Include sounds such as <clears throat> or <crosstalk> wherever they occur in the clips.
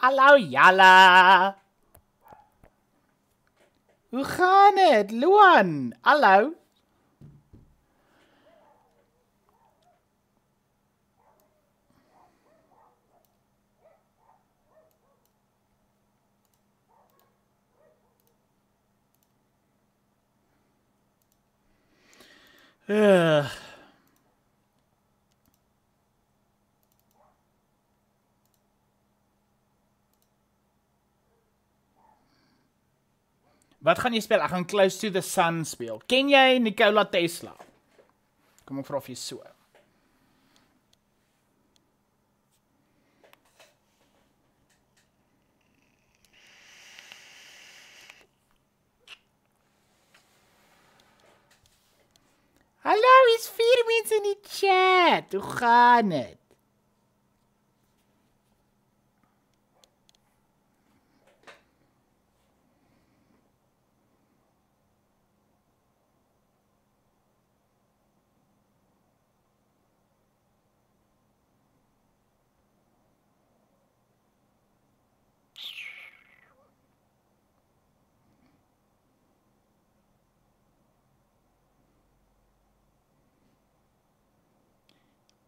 Hallo Jalla. Hoe gaan dit? Luan. Hallo. Ugh. Wat gaan jy speel? Ek gaan Close to the Sun speel. Ken jy Nikola Tesla? Kom ek vra of jy so. Hallo, is vier mense in die chat. Hoe gaan dit?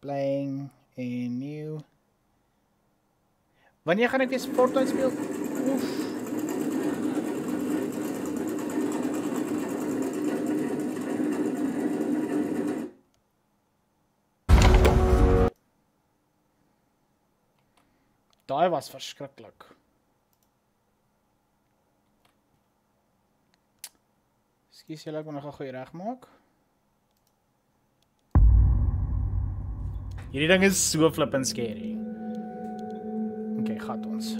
Playing a new Wanneer gaan ek weer Fortnite speel? Oef. Daai was verskriklik. Skus julle ek moet nog 'n goeie regmaak. Hierdie ding is so flippin scary. Okay, gat ons.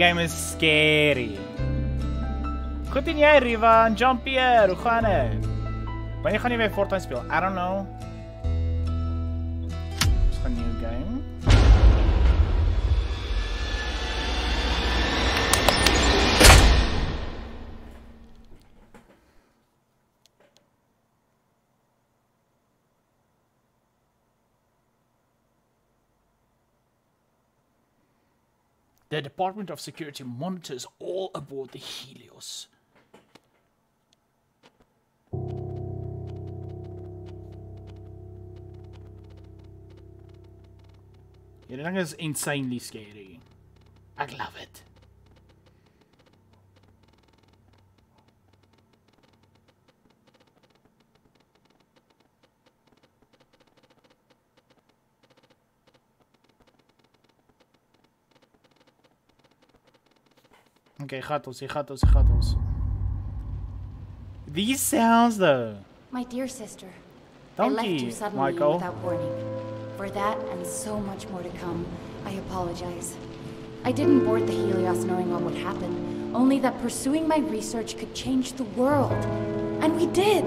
Game is scary. Goed en jy Riva en Jean-Pierre, dit? Wanneer gaan jy weer Fortnite speel? I don't know. Dis 'n new game. The Department of Security monitors all aboard the Helios. Hierdie ding is insanely scary. I love it. Okay, gaat ons, gaat ons, gaat ons. These sounds though. My dear sister, I Thank left you you, suddenly Michael. without warning. For that and so much more to come, I apologize. I didn't board the Helios knowing what would happen, only that pursuing my research could change the world. And we did!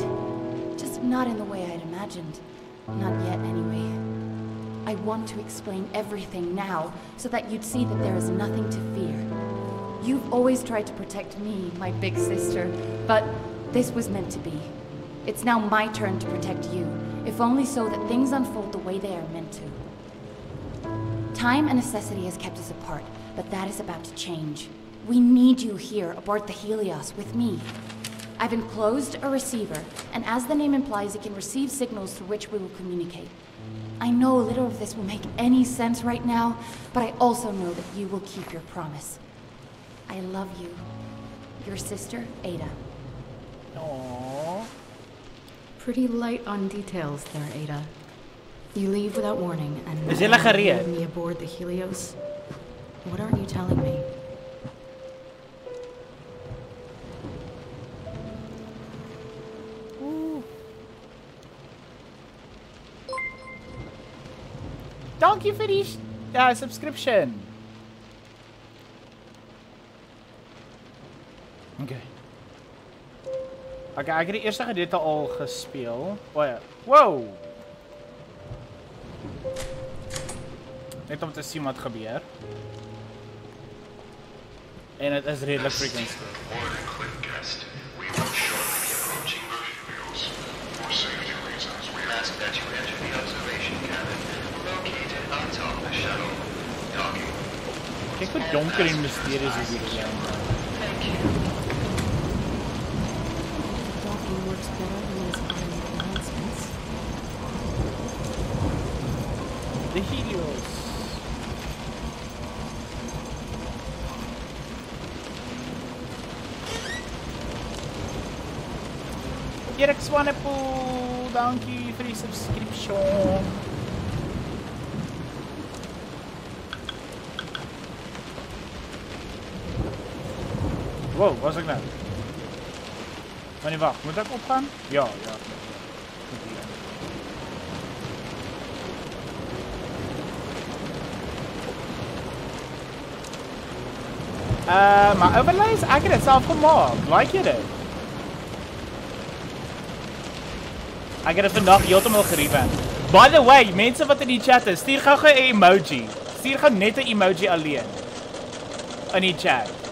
Just not in the way I'd imagined. Not yet, anyway. I want to explain everything now, so that you'd see that there is nothing to fear. You've always tried to protect me, my big sister, but this was meant to be. It's now my turn to protect you, if only so that things unfold the way they are meant to. Time and necessity has kept us apart, but that is about to change. We need you here aboard the Helios with me. I've enclosed a receiver, and as the name implies, it can receive signals through which we will communicate. I know a little of this will make any sense right now, but I also know that you will keep your promise. I love you. Your sister, Ada. Aww. Pretty light on details there, Ada. You leave without warning and gereed? leave me aboard the Helios. What aren't you telling me? dankie vir die ja, subscription. Okay. Okay, ek het die eerste gedeelte al gespeel. O oh, ja. Wow. Net om te sien wat gebeur. En dit is redelik freaking stil. Kyk hoe donker en mysterieus is hierdie Erik Swanepoel, dankie vir die subscription. Wow, was ek nou? Maar nee, wag, moet ek opgaan? Ja, ja. Goed hier. Uh, maar overlays, ek het dit self gemaak. Like jy dit? Ek het dit vandag heeltemal. By the way, mense wat in die chat is, stuur gou-gou emoji. Stuur gou net 'n emoji alleen. In die chat.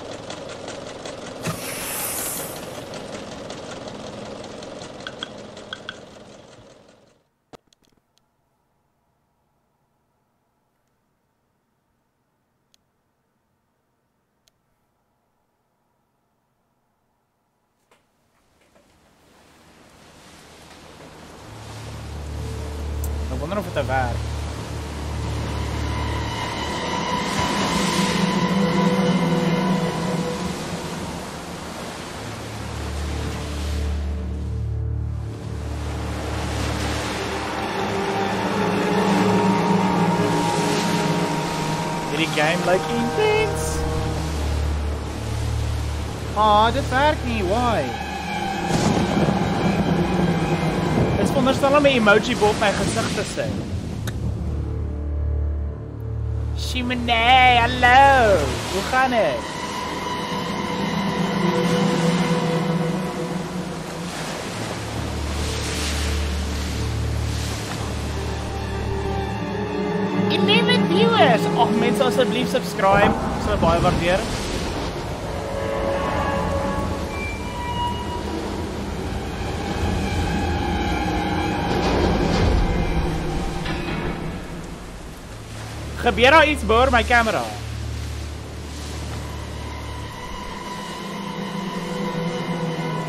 Of dit werk. Hierdie game lyk intens. Ah, dit werk nie. Why? Is veronderstel om 'n emoji bo op my gesig te sit. Shimane, hallo. Hoe gaan dit? Eleven viewers. Ag mense asseblief subscribe. Sou baie waardeer. Gebeur daar iets boor my kamera?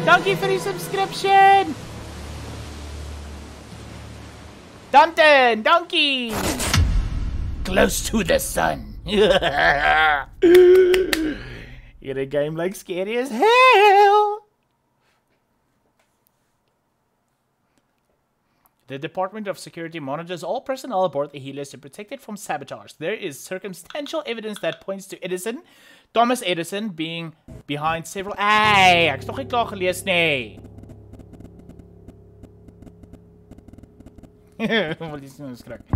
Dankie vir die subscription. Danton, dankie. Close to the sun. <laughs> Hierdie game like scary as hell. The Department of Security monitors all personnel aboard the Helios to protect it from sabotage. There is circumstantial evidence that points to Edison, Thomas Edison, being behind several. Hey, ek's nog nie klaar gelees nie. Wat is nou skrik?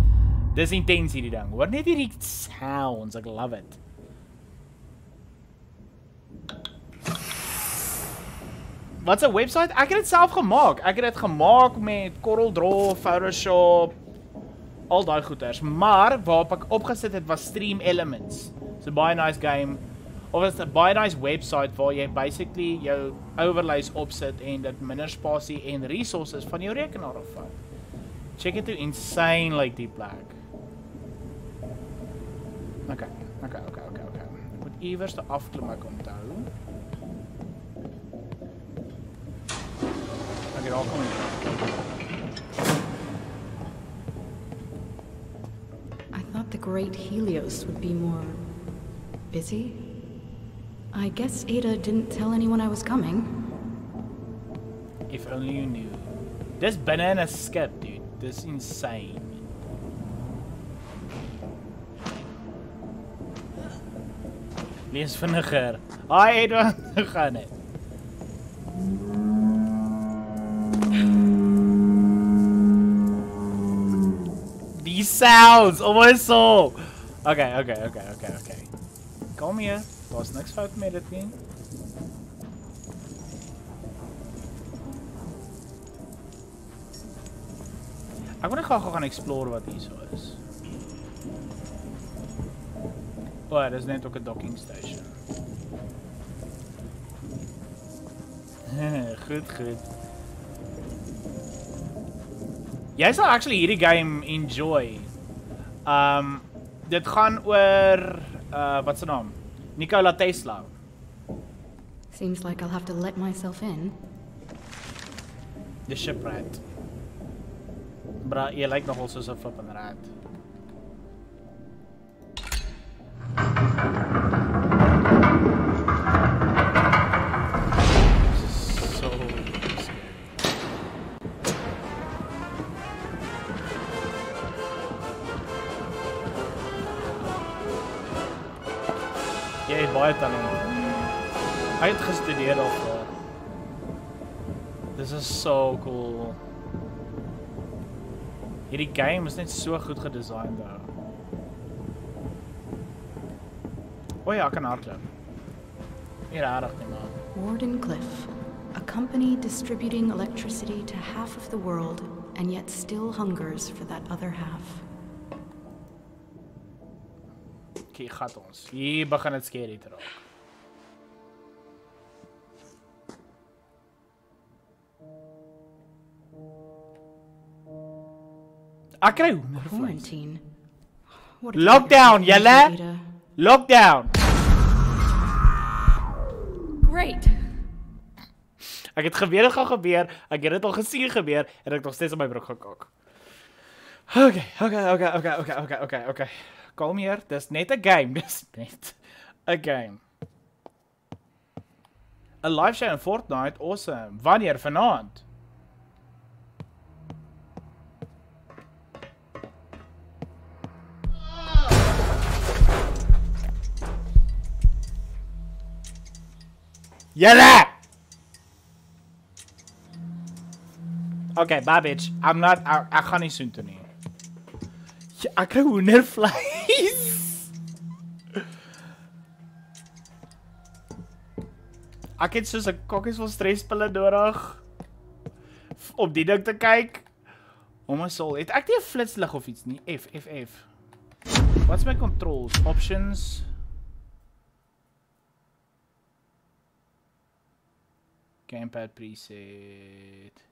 Dis intens hierdie sounds. Ek love it. Wat's 'n webwerf? Ek het dit self gemaak. Ek het dit gemaak met CorelDRAW, Photoshop, al daai goeters. Maar waarop ek opgesit het was Stream Elements. It's a baie nice game. Of is 'n baie nice webwerf waar jy basically jou overlays opsit en dit minder spasie en resources van jou rekenaar afvat. Check it out insane like die plek. Okay, okay, okay, okay, okay. Ek moet iewers te afklim ek onthou. Okay, daar kom ek. I thought the Great Helios would be more busy. I guess Ada didn't tell anyone I was coming. If only you knew. This banana skip, dude. Dis insane. Lees vinniger. Hi <laughs> hoe gaan dit? Sounds oh my soul. Okay, okay, okay, okay, okay. Kom hier. Daar's niks fout met dit nie. Ek wil net gou gaan explore wat hier so is. O, oh, dis net ook 'n docking station. <laughs> goed, goed. Jy sal actually hierdie game enjoy. Um dit gaan oor uh wat se naam? Nikola Tesla. Seems like I'll have to let myself in. The shipwright. Bra, jy lyk nogal soos 'n flippin rat. Jy het baie talent. Hy het gestudeer daarvoor. Dis is so cool. Hierdie game is net so goed gedesign daar. O ja, kan hardloop. Nie regtig nie, maar. Wardenclyffe, a company distributing electricity to half of the world and yet still hungers for that other half. Okay, gat ons. Hier begin dit skerry te raak. Ek kry hoendervleis. What a Lockdown, julle. Ada. Lockdown. Great. Ek het geweet dit gaan gebeur. Ek het dit al gesien gebeur en ek het nog steeds op my broek gekak. Okay, okay, okay, okay, okay, okay, okay, okay. Kalm hier. Dis net 'n game. <laughs> Dis net 'n game. 'n Live show in Fortnite. Awesome. Wanneer vanaand? Julle! Okay, bye bitch. I'm not ek, ek gaan nie soontoe nie. Ja, ek kry hoendervleis. Ek het soos 'n kokkies vol stresspille nodig om die ding te kyk. Om my soul. Het ek nie 'n flitslig of iets nie? F F F. What's my controls? Options. Gamepad preset.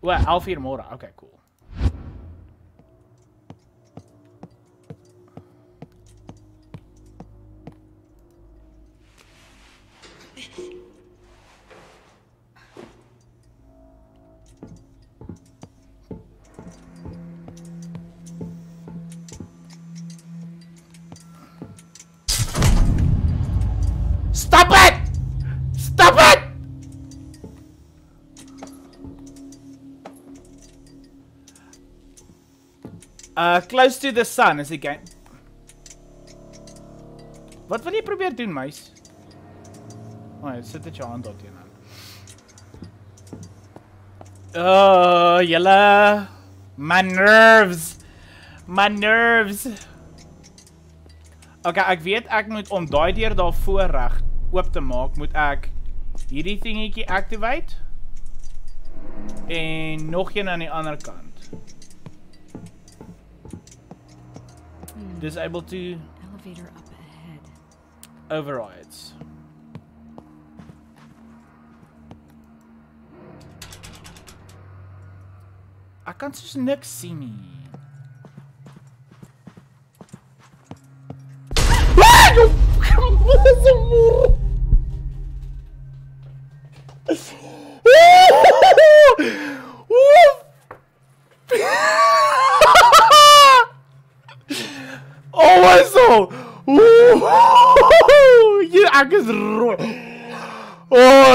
Wel, 11 uur môre. Okay, cool. Uh close to the sun is die game. Wat wil jy probeer doen, meis? O, oh, sit dit jou hand daar teenoor. Uh, julle my nerves. My nerves. Okay, ek weet ek moet om daai deur daar voor reg oop te maak, moet ek hierdie dingetjie activate en nog een aan die ander kant. Disable to Elevator up ahead. overrides. Ek kan soos niks sien nie. Ah, jou Wat is 'n moer?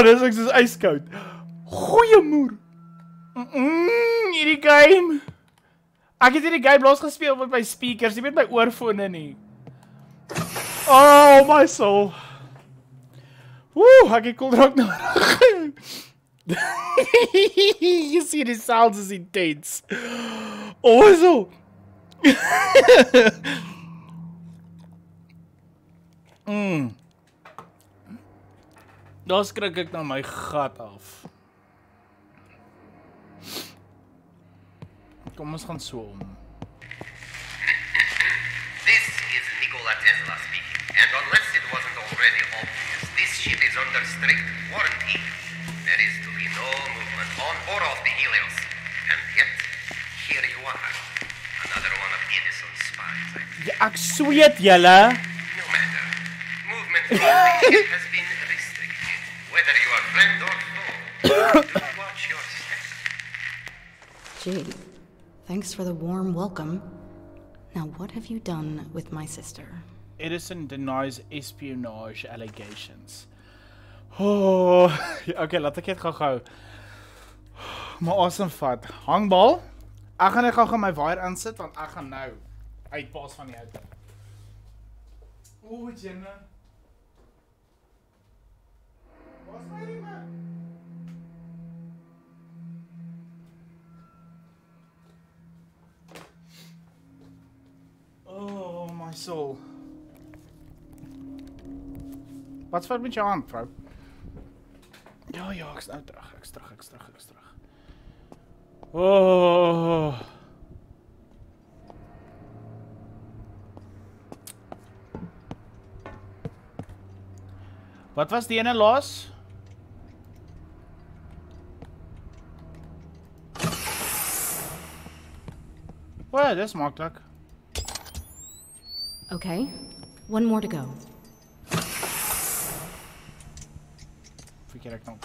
Dis ek is yskoud. Goeie moer. Mm, hierdie game. Ek het hierdie game los gespeel met my speakers, nie met my oorfone nie. Oh my soul. Woe, ek het koeldrank <laughs> nodig. you see the sounds is intense. Ozo. <laughs> mm. Daar skrik ek nou my gat af. Kom ons gaan so om. This is Nikola Tesla speaking, and unless it wasn't already obvious, this ship is under strict quarantine. There is to be no movement on or off the Helios. And yet, here you are. Another one of Edison's spies. Ja, ek sweet julle. No matter. Movement on the <laughs> ship has. Whether you are friend or foe, do watch your step. Gee, thanks for the warm welcome. Now, what have you done with my sister? Edison denies espionage allegations. Oh, <laughs> okay, laat ek dit gou-gou. Maar awesome vat. Hangbal. Ek gaan net gou-gou my wire insit want ek gaan nou uitpas van die hout. Ooh, Jenna. Wat sê jy man? Oh, my soul. Wat fout met jou hand, vrou? Ja, ja, ek's nou terug. Ek's terug, ek's terug, ek's terug. Oh. Wat was die ene laas? Well, dis maklik. Okay, one more to go. Verkeer ek nou.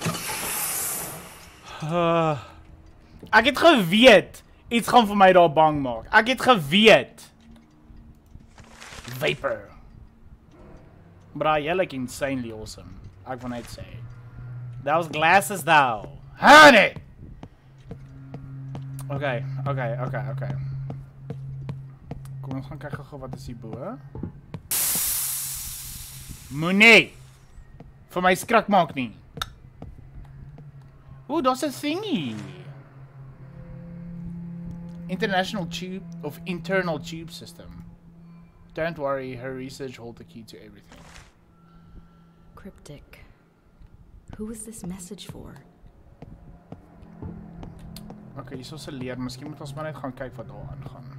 Uh, ek het geweet iets gaan vir my daar bang maak. Ek het geweet. Vapor. Bra, jy lyk insanely awesome. Ek wil net sê. Those glasses thou. Honey. Okay, okay, okay, okay. Kom ons gaan kyk gou wat is hier bo. Moenie vir my skrik maak nie. Ooh, daar's 'n thingy. International Tube of Internal Tube System. Don't worry, her research holds the key to everything. Cryptic. Who is this message for? Okay, hierso se leer. Miskien moet ons maar net gaan kyk wat daar aangaan.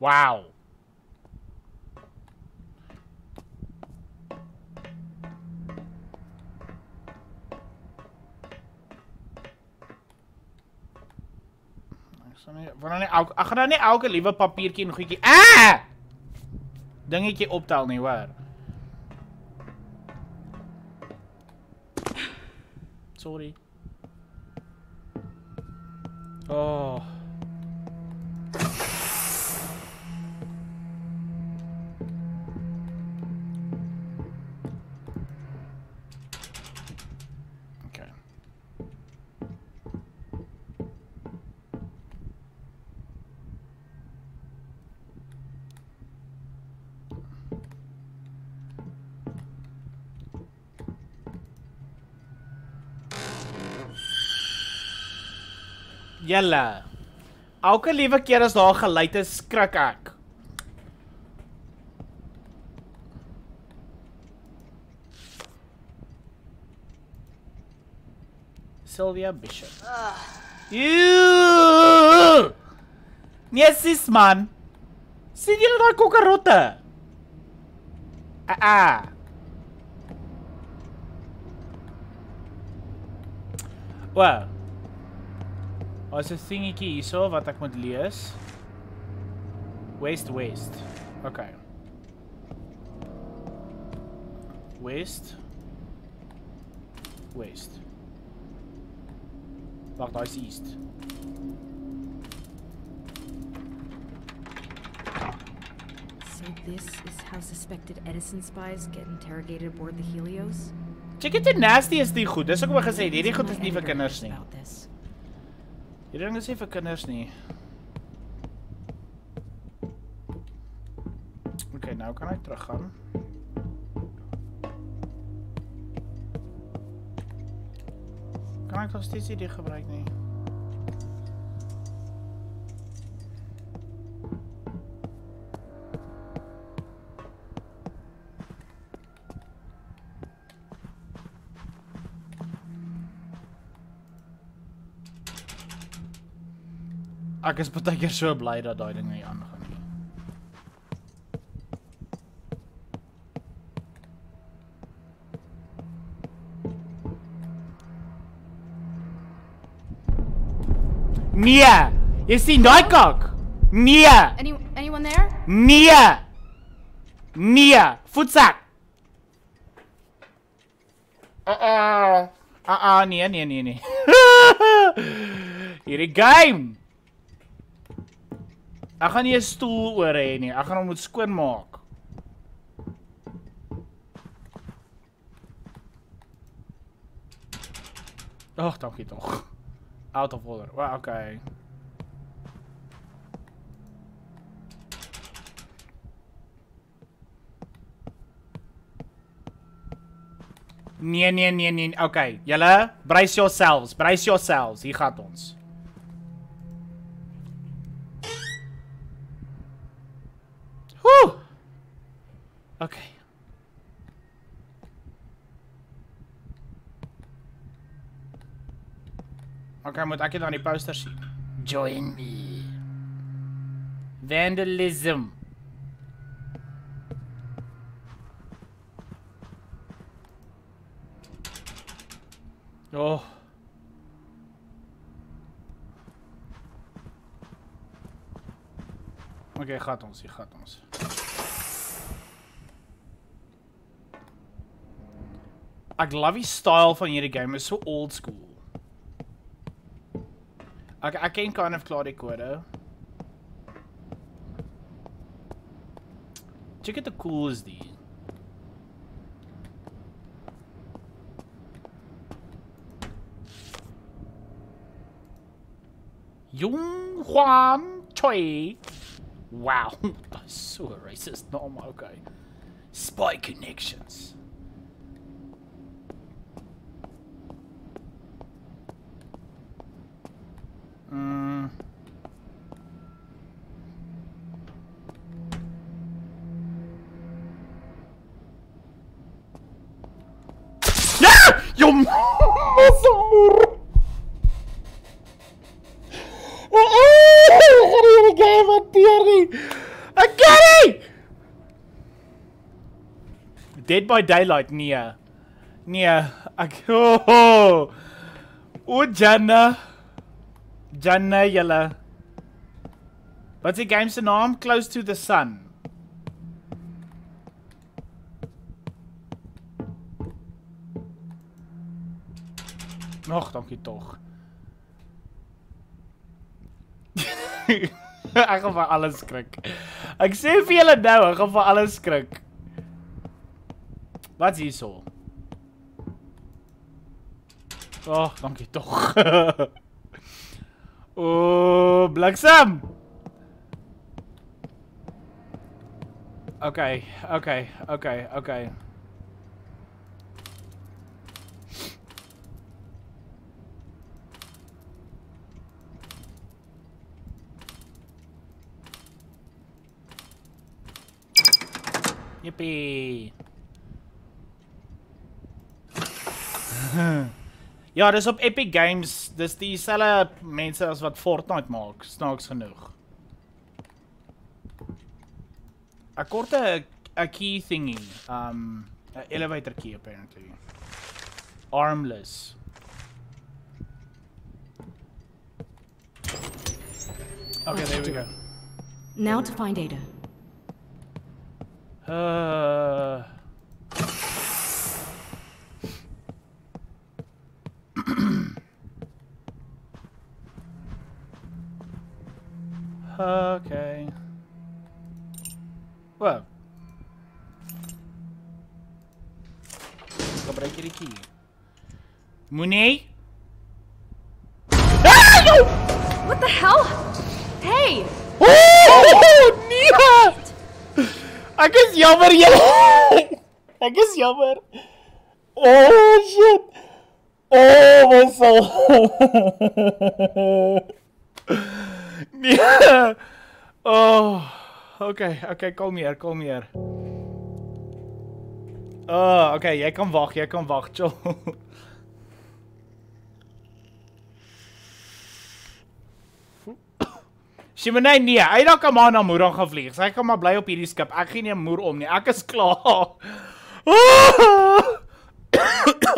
Wow. Ek sal nie nou elke ek gaan nou nie elke liewe papiertjie en goedjie. Ah! Dingetjie optel nie, hoor. Sorry. Oh. Julle. Elke liewe keer as daar geluid is, skrik ek. Sylvia Bishop. Ew! Nee, sis man. Sien julle daai kokkerotte? Ah ah. Wel. Daar's 'n dingetjie hierso wat ek moet lees. West West. Okay. West. West. Wag, daai is East. So this is how suspected Edison spies get interrogated aboard the Helios? Check it nasty is die goed. Dis ook wat gesê. Hierdie goed is nie vir kinders nie. Je denkt eens even nich niet. Oké, nou kan ik terug gaan. Kan ik nog steeds die gebruik niet? Ek is baie keer so bly dat daai ding nie aangaan nie. Nee! Jy sien daai kak? Nee! Any anyone there? Nee! Nee! Voetsak. Uh uh. Uh uh nee nee nee nee. <laughs> Hierdie game. Ek gaan nie 'n stoel oor hê nie. Ek gaan hom moet skoonmaak. Ag, dankie tog. Out of order. Well, okay. Nee nee nee nee. Okay, julle brace yourselves. Brace yourselves. Hier gaan ons. Okay. Okay, moet ek dit aan die poster sien. Join me. Vandalism. Oh. Oké, okay, gaat ons, hier gaat ons. Ek love die style van hierdie game, is so old school. Ek ek ken kind of klaar die. Check it the cool is. Jung Huan Choi. Wow, <laughs> that's so racist. No, I'm okay. Spy connections. Mm. <laughs> Dead by Daylight. Nee, ek <laughs> oh, oh. O Janna julle. Wat is die game se naam? Close to the Sun. Nog, dankie tog. <laughs> ek gaan vir alles skrik. Ek sê vir julle nou, ek gaan vir alles skrik. Wat's hierso? Ag, oh, dankie tog. <laughs> oh, bliksem. Okay, okay, okay, okay. Yippie. <laughs> ja, dis op Epic Games. Dis dieselfde mense as wat Fortnite maak, snaaks genoeg. 'n Korte 'n key thingy. Um 'n elevator key apparently. Armless. Okay, there we go. Now to find Ada. Uh. <clears throat> okay. Well. Gebruik hierdie key. Moenie. Ah, no! What the hell? Hey! Oh, nee! Ek is jammer julle. Ek <laughs> is jammer. Oh shit. Oh, my soul. nee. Oh. Okay, okay, kalmeer, kalmeer. Oh, okay, jy kan wag, jy kan wag, chill. Shimene nee, hy dalk kan maar na Moera gaan vlieg. Sy kan maar bly op hierdie skip. Ek gee nie 'n moer om nie. Ek is klaar.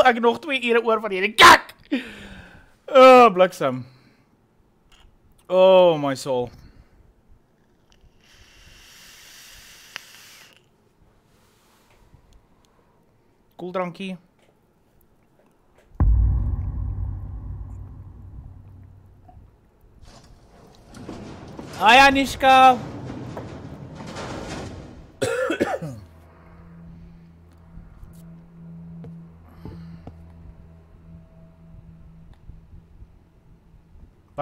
Ek nog 2 ure oor van hierdie kak. Oh, bliksem. Oh my soul. Koeldrankie. Hi Anishka.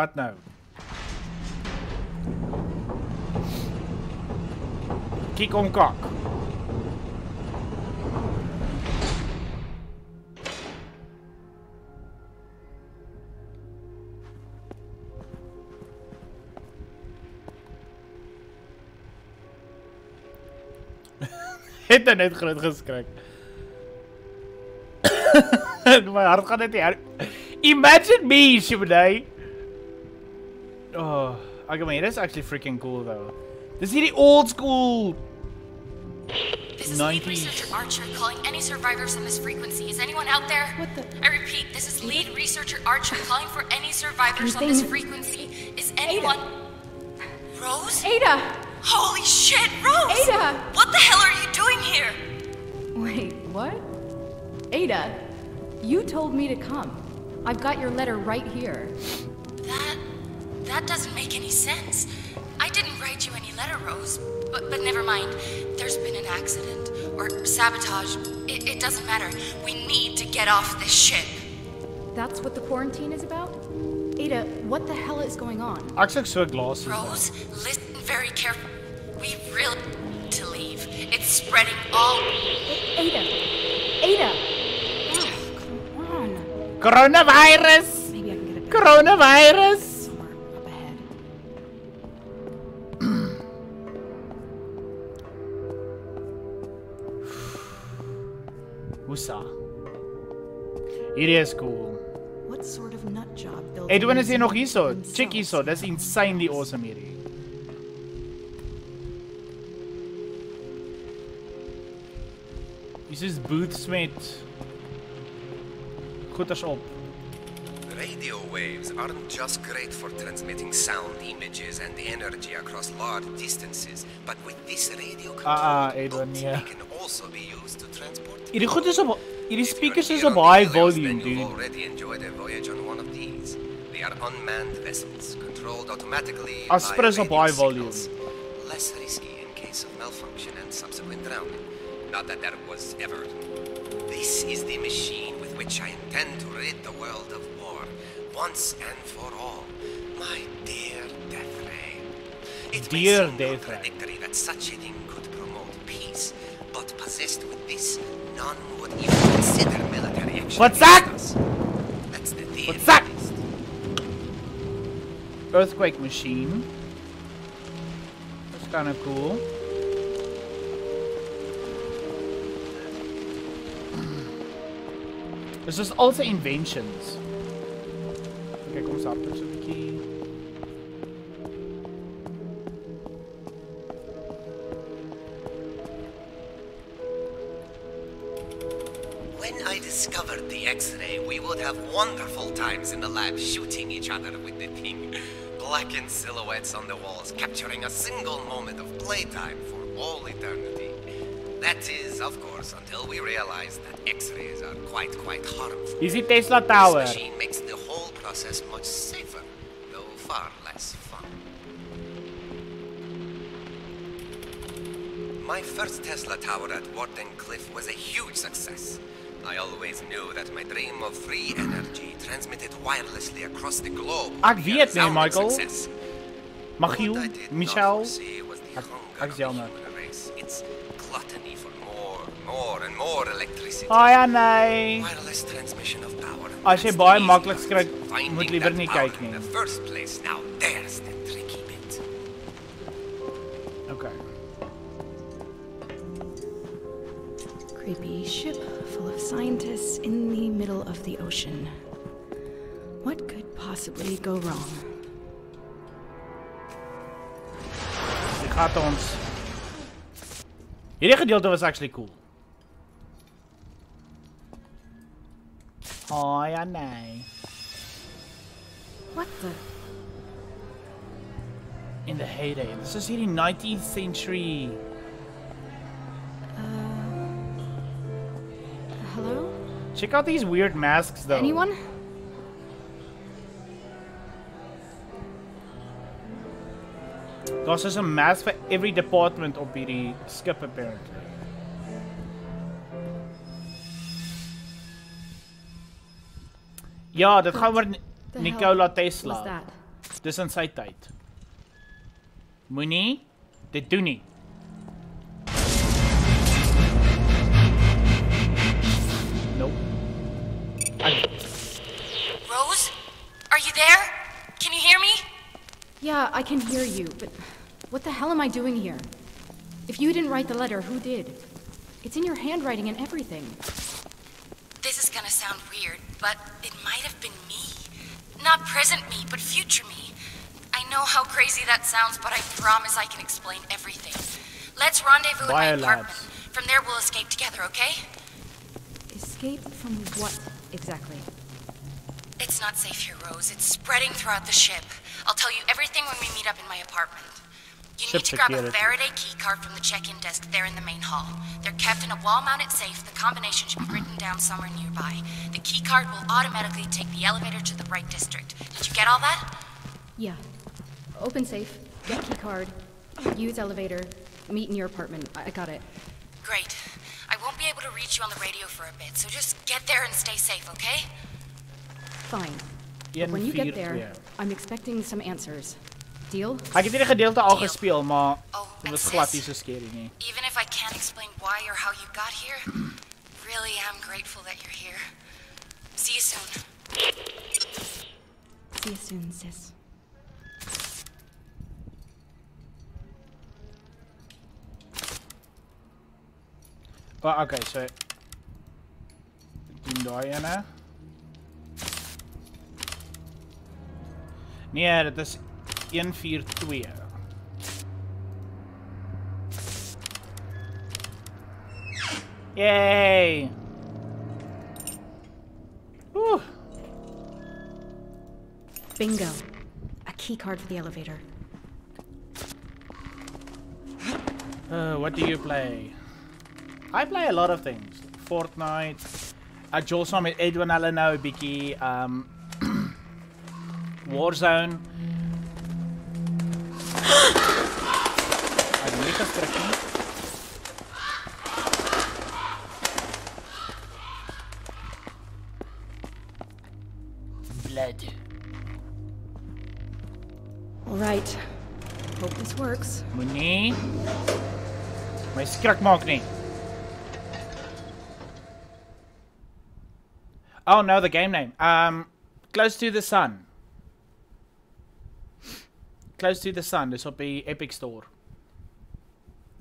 Wat nou? Kyk om kak. <laughs> Het hy net groot geskrik. <coughs> My hart gaan net hier. Imagine me, Shibudai. Oh, I mean, that's actually freaking cool though. This is the old school. This is 90s. lead researcher Archer calling any survivors on this frequency. Is anyone out there? What the- I repeat, this is lead researcher Archer calling for any survivors on this frequency. Is anyone? Rose? Ada! Holy shit, Rose! Ada! What the hell are you doing here? Wait, what? Ada, you told me to come. I've got your letter right here. That that doesn't make any sense. I didn't write you any letter, Rose. But but never mind. There's been an accident or sabotage. It, it doesn't matter. We need to get off this ship. That's what the quarantine is about? Ada, what the hell is going on? Ek sê so glasses. Rose, listen very carefully. We really need to leave. It's spreading all. Ada! Ada! Ugh, come on. Coronavirus. Maybe I can get a Coronavirus. Hierdie is cool. What sort of nut job building Edwin is these hier nog hierso. themselves? Check hierso. Dis insanely awesome hierdie. This is booths met goeders op. Radio waves aren't just great for transmitting sound, images, and energy across large distances, but with this radio control, Ah, ah, Edwin, boats, yeah. they can also be used to transport. Hierdie goed is op If speakers is here op on the high volume, then you've dude. already enjoyed a voyage on one of these. They are unmanned vessels, controlled automatically by high volume. Less risky in case of malfunction and subsequent drowning. Not that there was ever. This is the machine with which I intend to rid the world of war, once and for all. My dear Death Ray. It may Dear seem Death Ray. contradictory that such a thing but possessed with this, none would even consider military action. What's that? us. That's the theory. What's that? Earthquake machine. That's kind of cool. This is also inventions. Kyk ons op so 'n bietjie. X-ray, we would have wonderful times in the lab shooting each other with the thing. Blackened silhouettes on the walls, capturing a single moment of playtime for all eternity. That is, of course, until we realized that X-rays are quite, quite harmful. Die Tesla This Tower. machine makes the whole process much safer, though far less fun. My first Tesla tower at Warden Cliff was a huge success. I always knew that my dream of free energy transmitted wirelessly across the globe Ek would be a weet nie, resounding Michael. success. Michiel, What I did not Michel. foresee was the Ek- hunger ek is of the jammer. its gluttony for more, more and more electricity. Ai ja nee. Wireless transmission of power. As jy That's baie the maklik easy skryf, way. Finding moet liewer nie kyk nie. the first place. Now there's the tricky bit. Okay. Creepy ship full of scientists in the middle of the ocean. What could possibly go wrong? Die gaat ons. Hierdie gedeelte was actually cool. Ai ja nee. What the? In the heyday. This is hierdie 19th century. Uh, Hello? Check out these weird masks though. Anyone? Daar's a mask for every department op hierdie skip apparently. Ja, dit gaan oor Ni- The Nikola Tesla. Dis in sy tyd. Moenie dit doen nie. Rose? Are you there? Can you hear me? Yeah, I can hear you, but what the hell am I doing here? If you didn't write the letter, who did? It's in your handwriting and everything. This is gonna sound weird, but it might have been me. Not present me, but future me. I know how crazy that sounds, but I promise I can explain everything. Let's rendezvous at my Bio apartment. From there, we'll escape together, okay? Escape from what exactly? It's not safe here, Rose. It's spreading throughout the ship. I'll tell you everything when we meet up in my apartment. You Ship need to grab a. Faraday key card from the check-in desk there in the main hall. They're kept in a wall-mounted safe. The combination should be written down somewhere nearby. The key card will automatically take the elevator to the right district. Did you get all that? Yeah. Open safe, get key card, use elevator, meet in your apartment. I I got it. Great. I won't be able to reach you on the radio for a bit, so just get there and stay safe, okay? Fine. But when you get there, twee. I'm expecting some answers. Deal? Ek het hierdie gedeelte al Deal. gespeel, maar Oh, dit and was glad sis? nie so scary nie. Even if I can't explain why or how you got here, <clears throat> really am grateful that you're here. See you soon. See you soon, sis. Oh, okay, so ene. Nee, dit is 142. Yay! Whew. Bingo. A key card for the elevator. Uh, what do you play? I play a lot of things. Fortnite. Ek jol saam met Edwin hulle nou 'n bietjie um <clears throat> Warzone. Ek moet nie geskrik. Blood. All right. Hope this works. Moenie my skrik maak nie. Oh no, the game name. Um Close to the Sun. Close to the Sun. Dis op die Epic Store.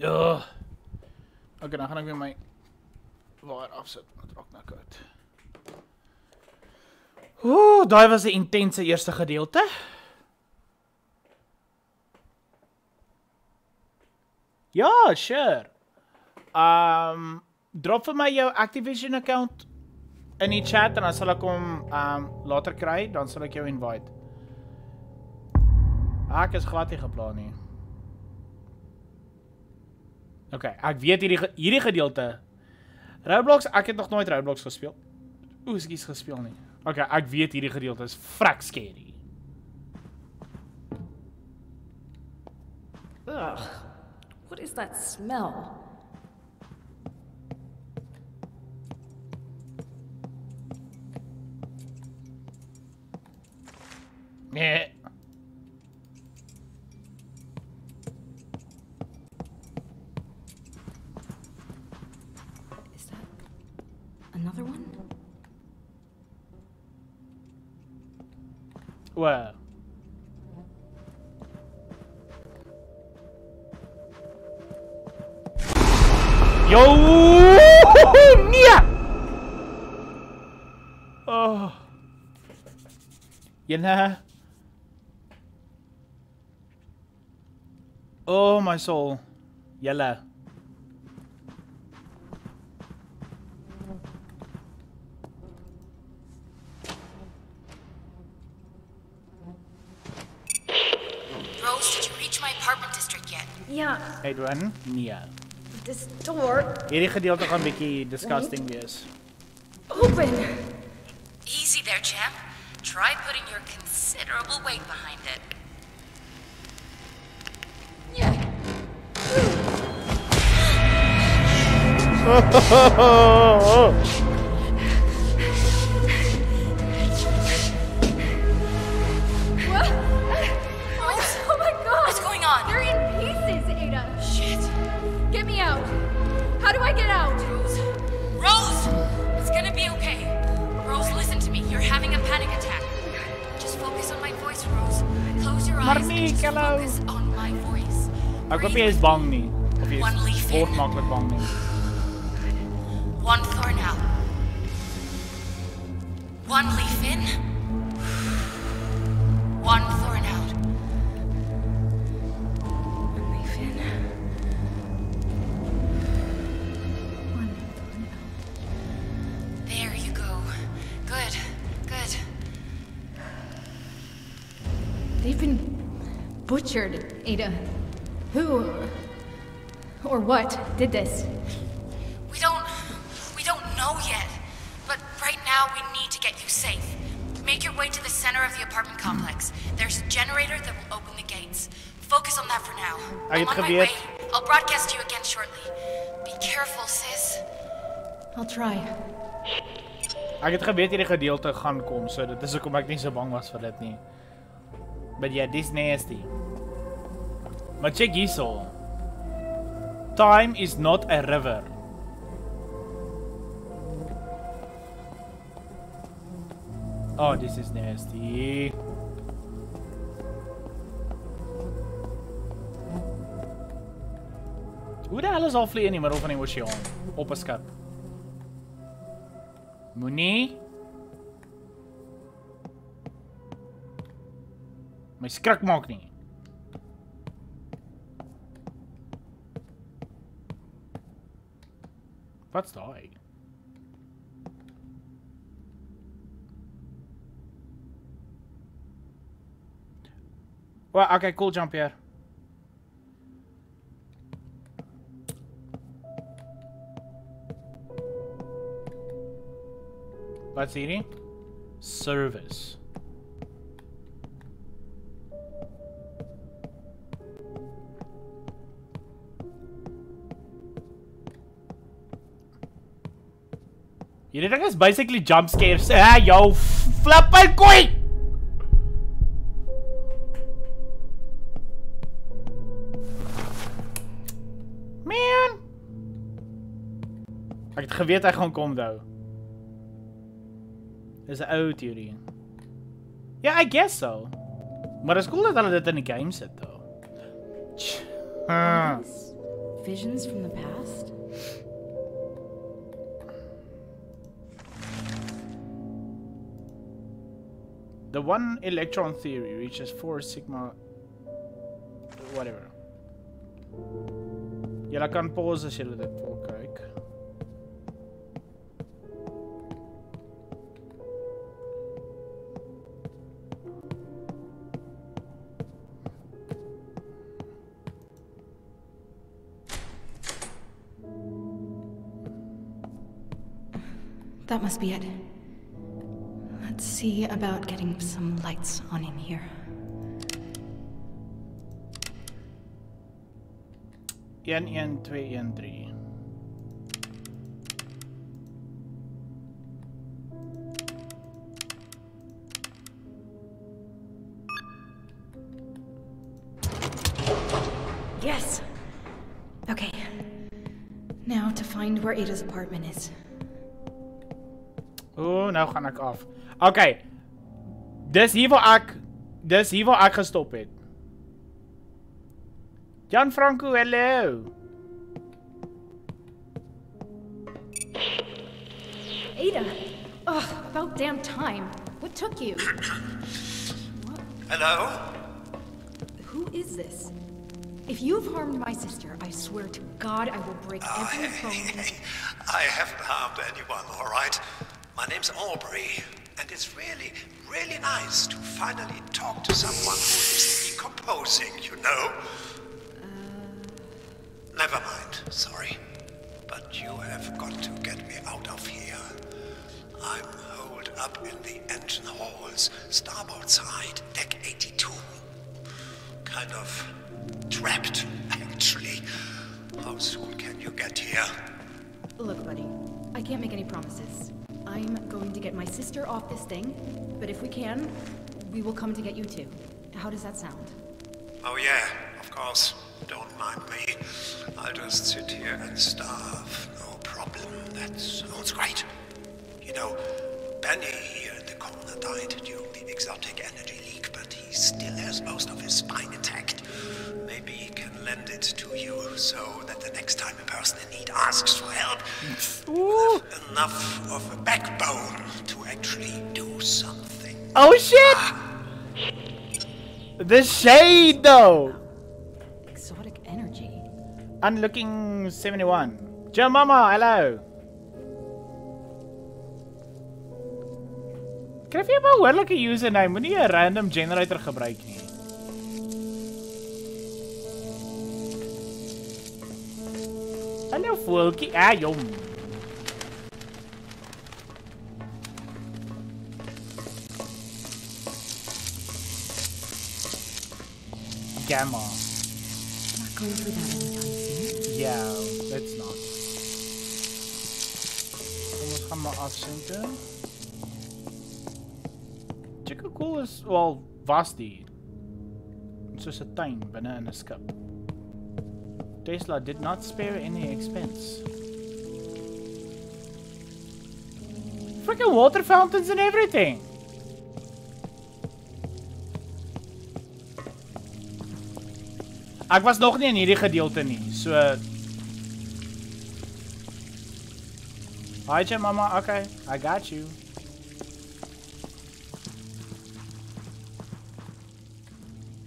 Ugh. Okay, dan gaan ek weer my waar afsit. Wat raak nou koud. Ooh, daai was 'n intense eerste gedeelte. Ja, sure. Um drop vir my jou Activision account in die chat en dan sal ek hom um later kry, dan sal ek jou invite. Ah, Ek is glad nie geplan nie. OK, ek weet hierdie hierdie gedeelte Roblox, ek het nog nooit Roblox gespeel. Oeh, ekskuus gespeel nie. OK, ek weet hierdie gedeelte is frek scary. Ugh. What is that smell? Yeah. Is that another one? Wow. Yo, <laughs> Nia. Oh, you know. Oh my soul. Julle. Rose, did you reach my apartment district yet? Yeah, Edwin, nee. this door. Hierdie gedeelte gaan bietjie disgusting mm-hmm. wees. Open! Easy there, champ. Try putting your considerable weight behind it. I get out? Rose. Rose! It's gonna be okay. Rose, listen to me. You're having a panic attack. Just focus on my voice, Rose. Close your eyes. Focus on my voice. Archie is bombing me. Archie is fort muckle bombing me. One thorn out. One leaf in. One thorn out. One leaf in. One thorn out. There you go. Good. Good. They've been butchered, Ada. Who or what did this? Need to get you safe. Make your way to the center of the apartment complex. There's a generator that will open the gates. Focus on that for now. Hy I'm on my way. I'll broadcast you again shortly. Be careful, sis. I'll try. Ek het geweet hierdie gedeelte gaan kom, so dit is hoekom ek nie so bang was vir dit nie. But yeah, this nasty. Maar check hierso. Time is not a river. Oh, this is nasty. Hoe die hel is in die middel van die oseaan op 'n skip? Moenie my skrik maak nie. Wat's daai? Well, okay, cool jump here. What's hierdie? Service. Hierdie ding is basically jump scares. Ah, jou flippin koei. Man. Ek het geweet hy gaan kom dou. Dis 'n ou teorie. Ja, I guess so. Maar dit is cool dat hulle dit in die game sit though. Tch. Ah. Visions from the past? The one electron theory reaches 4 sigma whatever. Julle kan pause as julle dit wil kyk. That must be it. Let's see about getting some lights on in here. Een een twee een drie. Yes! Okay. Now to find where Ada's apartment is. Ooh, nou gaan ek af. Okay. Dis hier waar ek Dis hier waar ek gestop het. Jan Franco, hallo. Ada! Ugh, about damn time. What took you? Hello? Who is this? If you've harmed my sister, I swear to God I will break Ah, every hey, <laughs> bone. hey, I haven't harmed anyone, all right? My name's Aubrey, and it's really, really nice to finally talk to someone who is decomposing, you know? Never mind, sorry. But you have got to get me out of here. I'm holed up in the engine halls, starboard side, deck 82. Kind of trapped, actually. How soon can you get here? Look, buddy, I can't make any promises. I'm going to get my sister off this thing, but if we can, we will come to get you too. How does that sound? Oh, yeah, of course. Don't mind me. I'll just sit here and starve. No problem. That sounds great. You know, Benny here in the corner died during the exotic energy leak, but he still has most of his spine intact. Maybe he can lend it to you so that the next time a person in need asks for help, Ooh. enough of a backbone to actually do something. Oh shit! Ah. The shade though. Unlooking 71. Joe Mama, hello. Kry jy 'n behoorlike username, 'n random generator gebruik nie. Hallo voeltjie. Ah, jom. Gamma. Not going. Yeah, let's not. Ons gaan maar afsinke. Chicken cool is wel was die. Soos 'n tuin binne in 'n skip. Tesla did not spare any expense. Freaking water fountains and everything. Ek was nog nie in hierdie gedeelte nie. So uh, Hi, Jim, mama. Okay, I got you.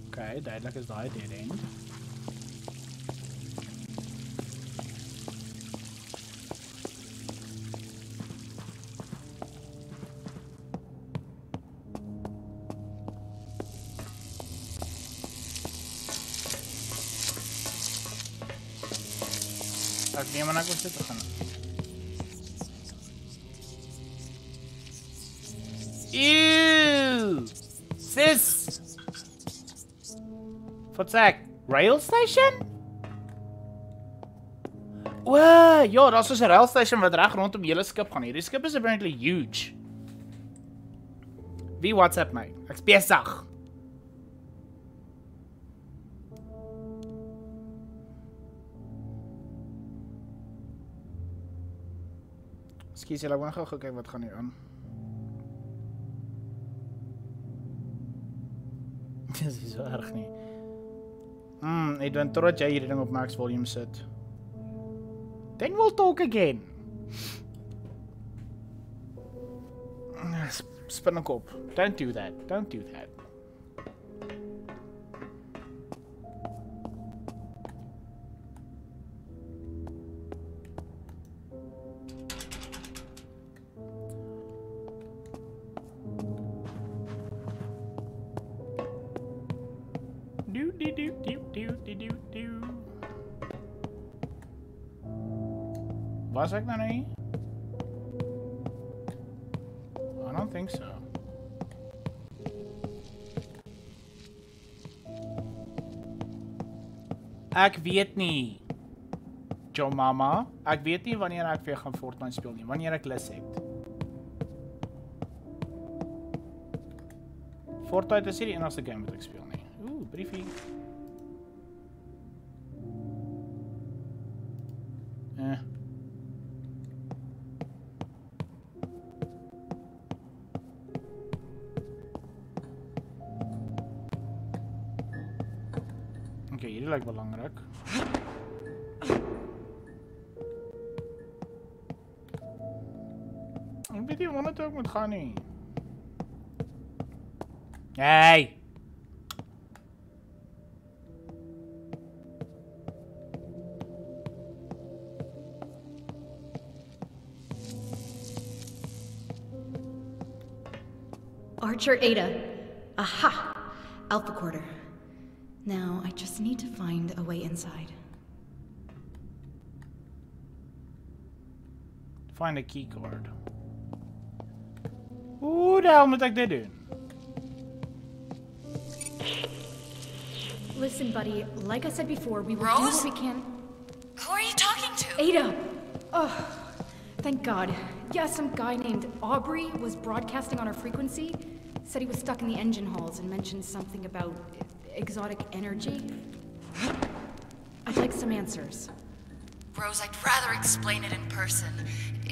Okay, duidelik is daai dead aan ek moet dit gaan. Ew! Sis! What's that? Rail station? O, ja, daar's so 'n rail station wat reg rondom hele skip gaan. Hierdie skip is apparently huge. Wie WhatsApp my? Ek's besig. Gou kyk wat gaan hier aan. Dis nie so erg nie. Hmm, ek dink totdat jy hierdie ding op max volume sit. Then we'll talk again. Sp- Spin 'n kop. Don't do that. Don't do that. Was ek nou nie? I don't think so. Ek weet nie. Jo mama, ek weet nie wanneer ek weer gaan Fortnite speel nie, wanneer ek lus het. Fortnite is nie die enigste game wat ek speel nie. Ooh, briefie. Waar toe ek moet gaan nie. Hey. Archer Ada. Aha! Alpha Quarter. Now, I just need to find a way inside. Find a key card. Hoe de hel moet ek dit doen? Listen, buddy, like I said before, we will do what we can. Who are you talking to? Ada! Oh, thank God. Yeah, some guy named Aubrey was broadcasting on our frequency. Said he was stuck in the engine halls and mentioned something about exotic energy. I'd like some answers. Rose, I'd rather explain it in person.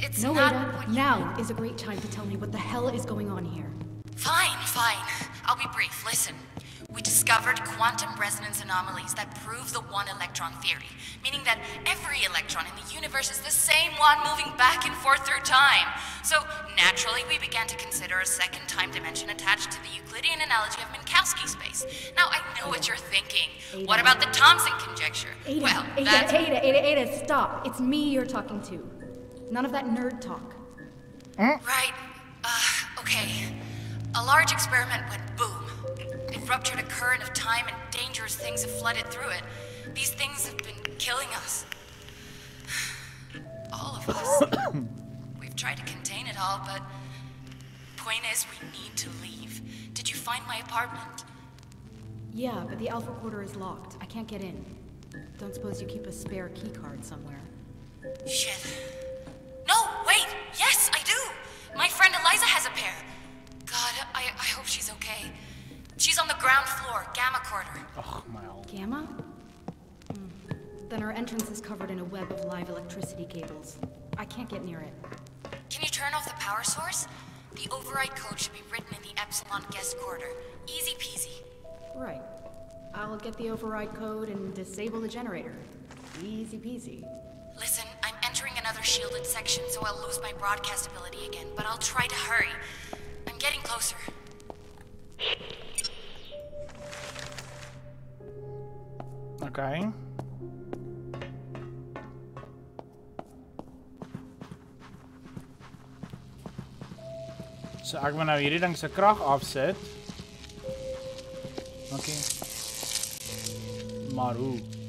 It's No, not Ada, now is a great time to tell me what the hell is going on here. Fine, fine. I'll be brief. Listen. We discovered quantum resonance anomalies that prove the one electron theory, meaning that every electron in the universe is the same one moving back and forth through time. So, naturally, we began to consider a second time dimension attached to the Euclidean analogy of Minkowski space. Now, I know what you're thinking. What about the Thomson conjecture? Ada, well, Ada, that's. Ada, Ada, Ada, stop. It's me you're talking to. None of that nerd talk. Right. Uh, okay. A large experiment went boom. It ruptured a current of time and dangerous things have flooded through it. These things have been killing us. All of us. <coughs> We've tried to contain it all, but point is we need to leave. Did you find my apartment? Yeah, but the Alpha Quarter is locked. I can't get in. Don't suppose you keep a spare key card somewhere. Shit. No, wait! Yes, I do! My friend Eliza has a pair. God, I, I hope she's okay. She's on the ground floor, Gamma Quarter. Ag, my hel. Gamma? Hmm. Then our entrance is covered in a web of live electricity cables. I can't get near it. Can you turn off the power source? The override code should be written in the Epsilon guest quarter. Easy peasy. Right. I'll get the override code and disable the generator. Easy peasy. Listen, I'm entering another shielded section, so I'll lose my broadcast ability again, but I'll try to hurry. I'm getting closer. Okay. So ek moet nou hierdie ding se krag afsit. Okay. Hoe?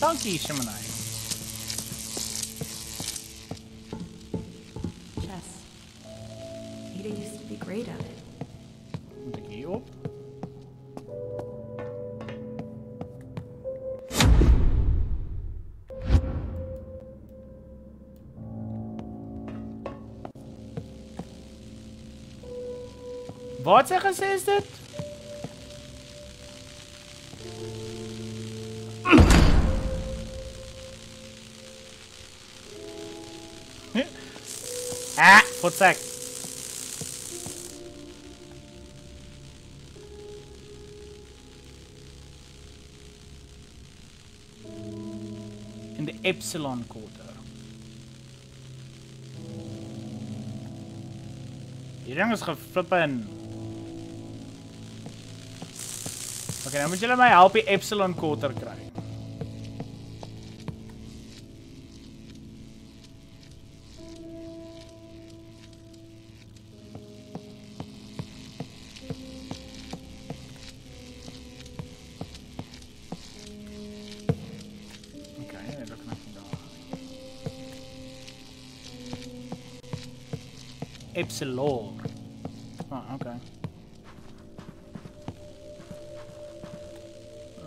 Dankie, Shimonai. Chess. Ada used to be great at it. Moet ek hier op? Wat sê gesê is dit? Ah, wat in the epsilon quarter. Die ding is geflippen. Okay, nou moet julle my help die epsilon quarter kry. Epsilon. Ah, oké.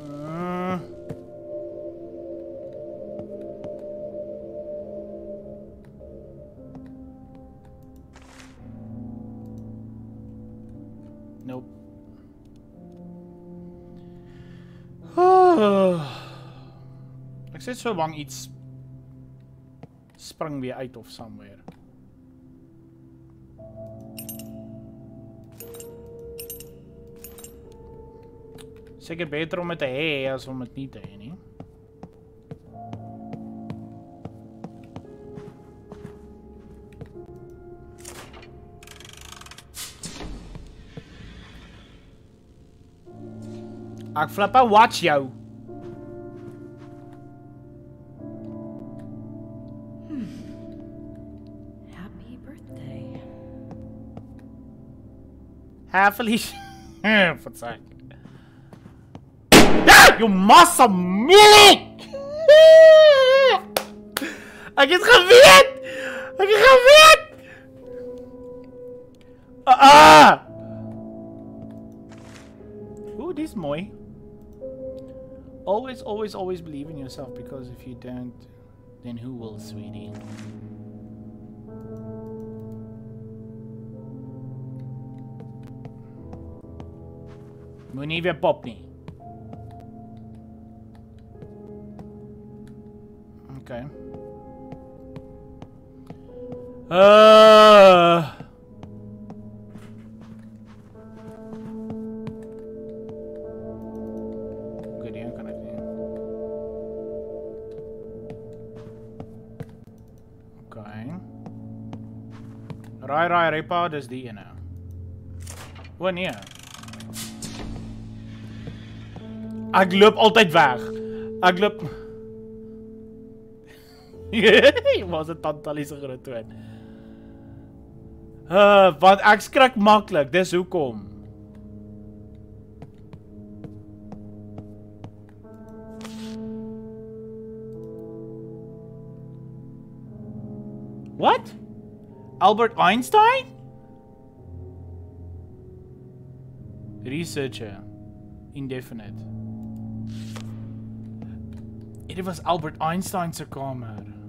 Uh, nope. <sighs> Ek sit so bang iets spring weer uit of somewhere. Seker beter om te hê as om dit nie te hê nie. Ek flippe watch jou. Hmm. Happy birthday. Happily. <laughs> Verzeih. You massa milik! Ek het geweet. Ek het geweet. Ah! ah. Ooh, this mooi. Always, always, always believe in yourself because if you don't, then who will, sweetie? Moenie weer. Okay. Uh. Okay. Raai raai repa, dis die ene. O nee. Ek loop altyd weg. Ek loop <laughs> Was dit tantalie se groot toon? Uh, want ek skrik maklik, dis hoekom. What? Albert Einstein? Researcher. Indefinite. Dit was Albert Einstein se kamer.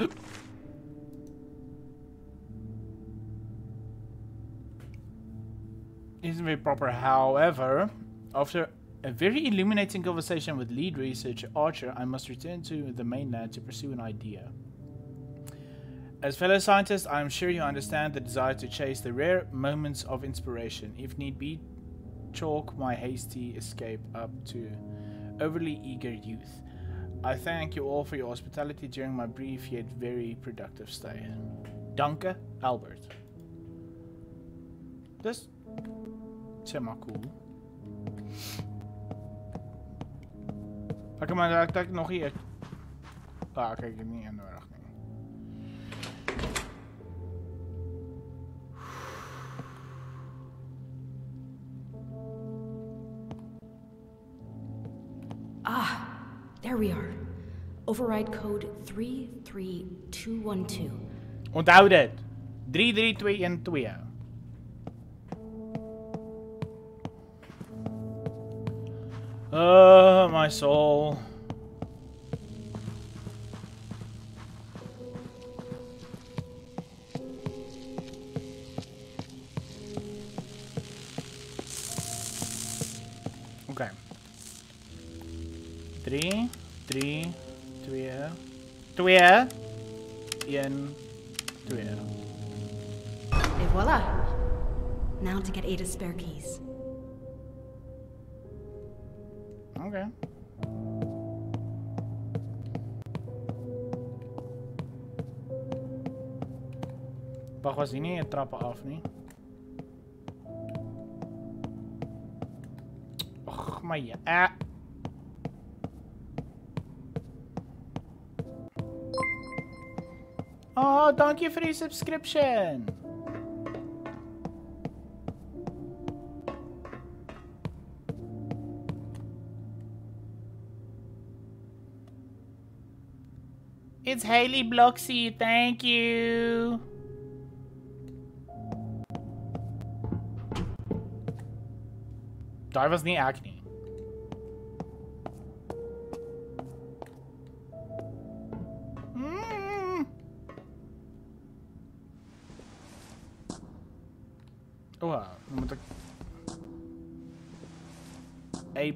<gasps> Isn't very proper, however, after a very illuminating conversation with lead researcher Archer, I must return to the mainland to pursue an idea. As fellow scientists, I am sure you understand the desire to chase the rare moments of inspiration, if need be, chalk my hasty escape up to overly eager youth. I thank you all for your hospitality during my brief yet very productive stay. Danke, Albert. Dis semi cool. Ek maar ek dink nog ek Ah, kyk ek nie nodig nie. There we are. Override code 33212. Onthou dit. 33212. Oh, my soul. Okay. 3 3 2 2 1 2 Et voila! Now to get Ada's spare keys. Okay. Wag, was hier nie 'n trappe af nie? Ag, my ja. Ah. Oh, thank you for die subscription. It's Haley Bloxy, thank you. Daai was nie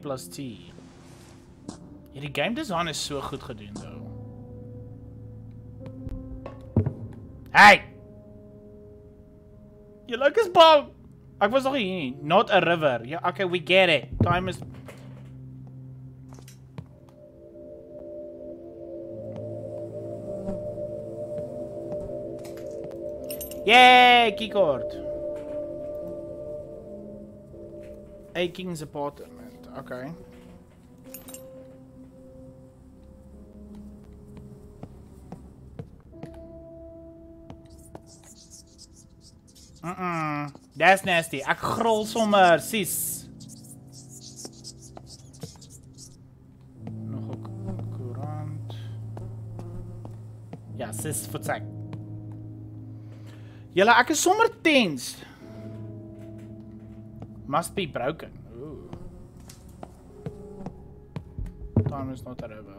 plus T. Hierdie game design is so goed gedoen though. Hey! Jy lyk as bang. Ek was nog hier nie. Not a river. Ja, okay, we get it. Time is Yay, keycord. A king's apartment. Okay. Mm -mm. That's nasty. Ek grol sommer, sis. Nog 'n koerant. Ja, sis, vertrek. Julle, ek is sommer tense. Must be broken. Time is not over.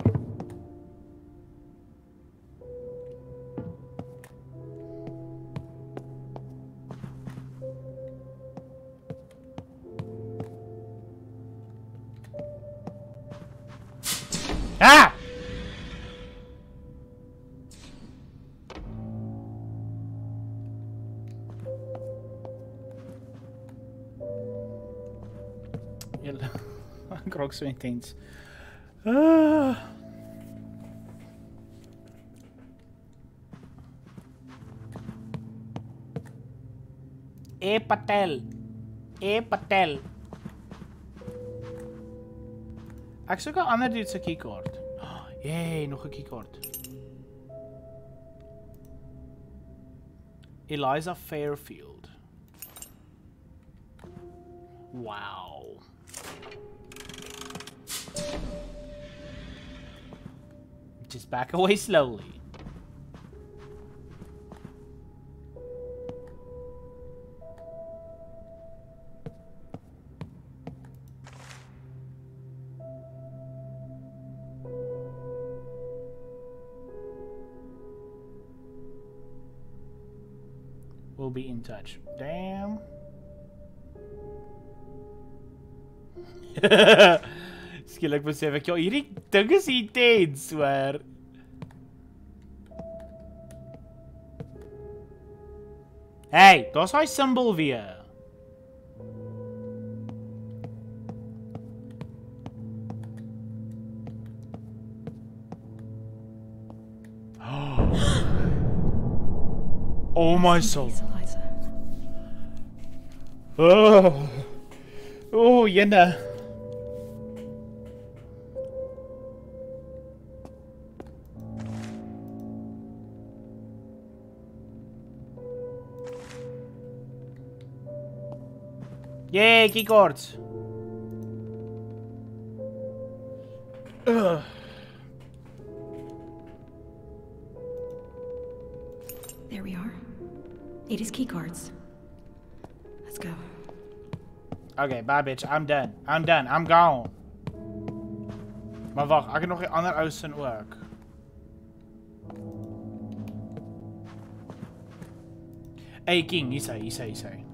Ah! Julle ek raak so intens. E Patel. A Patel. Ek soek 'n ander dude se keycard. Jee, <gasps> nog 'n keycard. Eliza Fairfield. Wow. Just back <laughs> away slowly. We'll be in touch. Damn. <laughs> <laughs> Skielik besef ek ja, hierdie ding is intens, hoor. Hey, daar's hy symbol weer. <gasps> Oh my soul. Oh. Oh, Yay, keycords. Ugh. There we are. Ada's keycards. Let's go. Okay, bye bitch. I'm done. I'm done. I'm gone. Maar wag, ek het nog 'n ander ou sin ook. Hey King, hier's hy, hier's hy, hier's hy.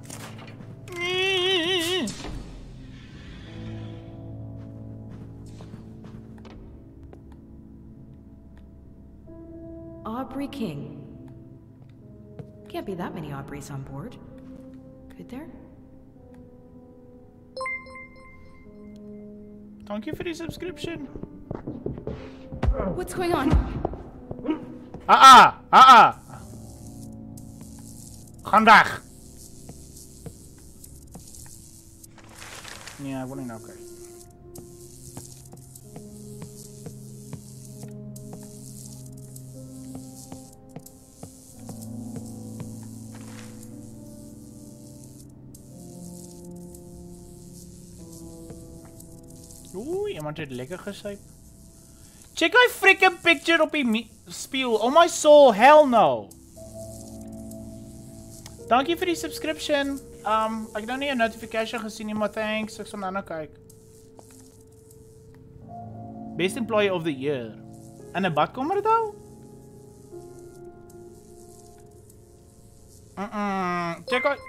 King. Can't be that many Aubreys on board. Could there? Thank you for the subscription. What's going on? Ah ah, ah ah. Gaan weg. Nee, ek wil nie nou iemand het lekker gesuip. Check my freaking picture op die spieël. Oh my soul, hell no. Dankie vir die subscription. Um, ek het nou nie 'n notification gesien nie, maar thanks. Ek sal nou nou kyk. Best employee of the year. In 'n badkamer daal? Mm. -mm. Check out.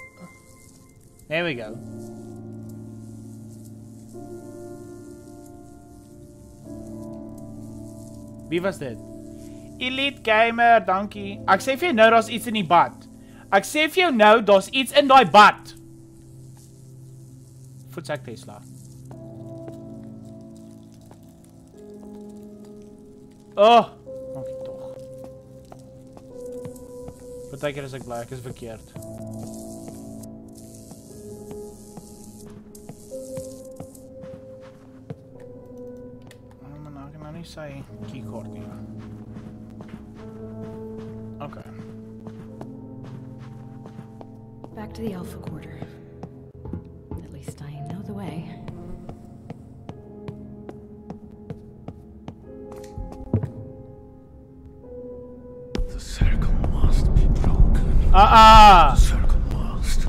There we go. Wie was dit? Elite Gamer, dankie. Ek sê vir jou nou daar's iets in die bad. Ek sê vir jou nou daar's iets in daai bad. voetsak Tesla. Oh, dit tog. Partykeer is ek bly ek is verkeerd. Nou kan nou nie sy keycard nie. Okay. Back to the Alpha Quarter. At least I know the way. The circle must be broken. Ah The circle must,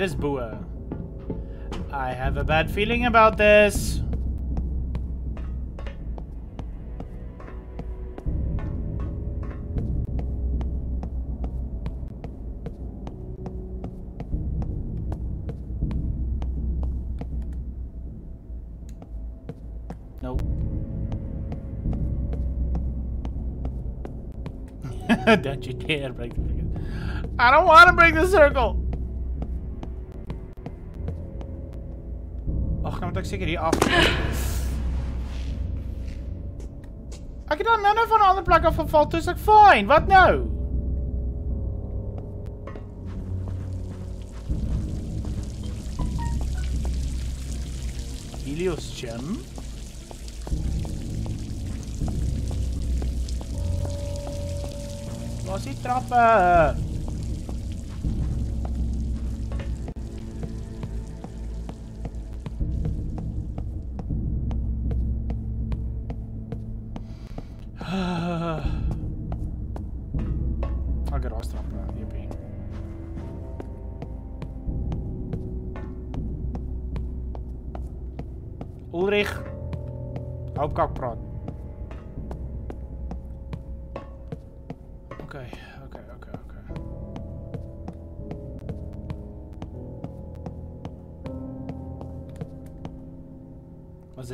dis bo. I have a bad feeling about this. <laughs> don't you dare break the circle. I don't want to break the circle. Ag, nou moet ek seker hier af. Ek het dan nou nou van 'n ander plek af geval, is ek fine. Wat nou? Helios gem. Waar is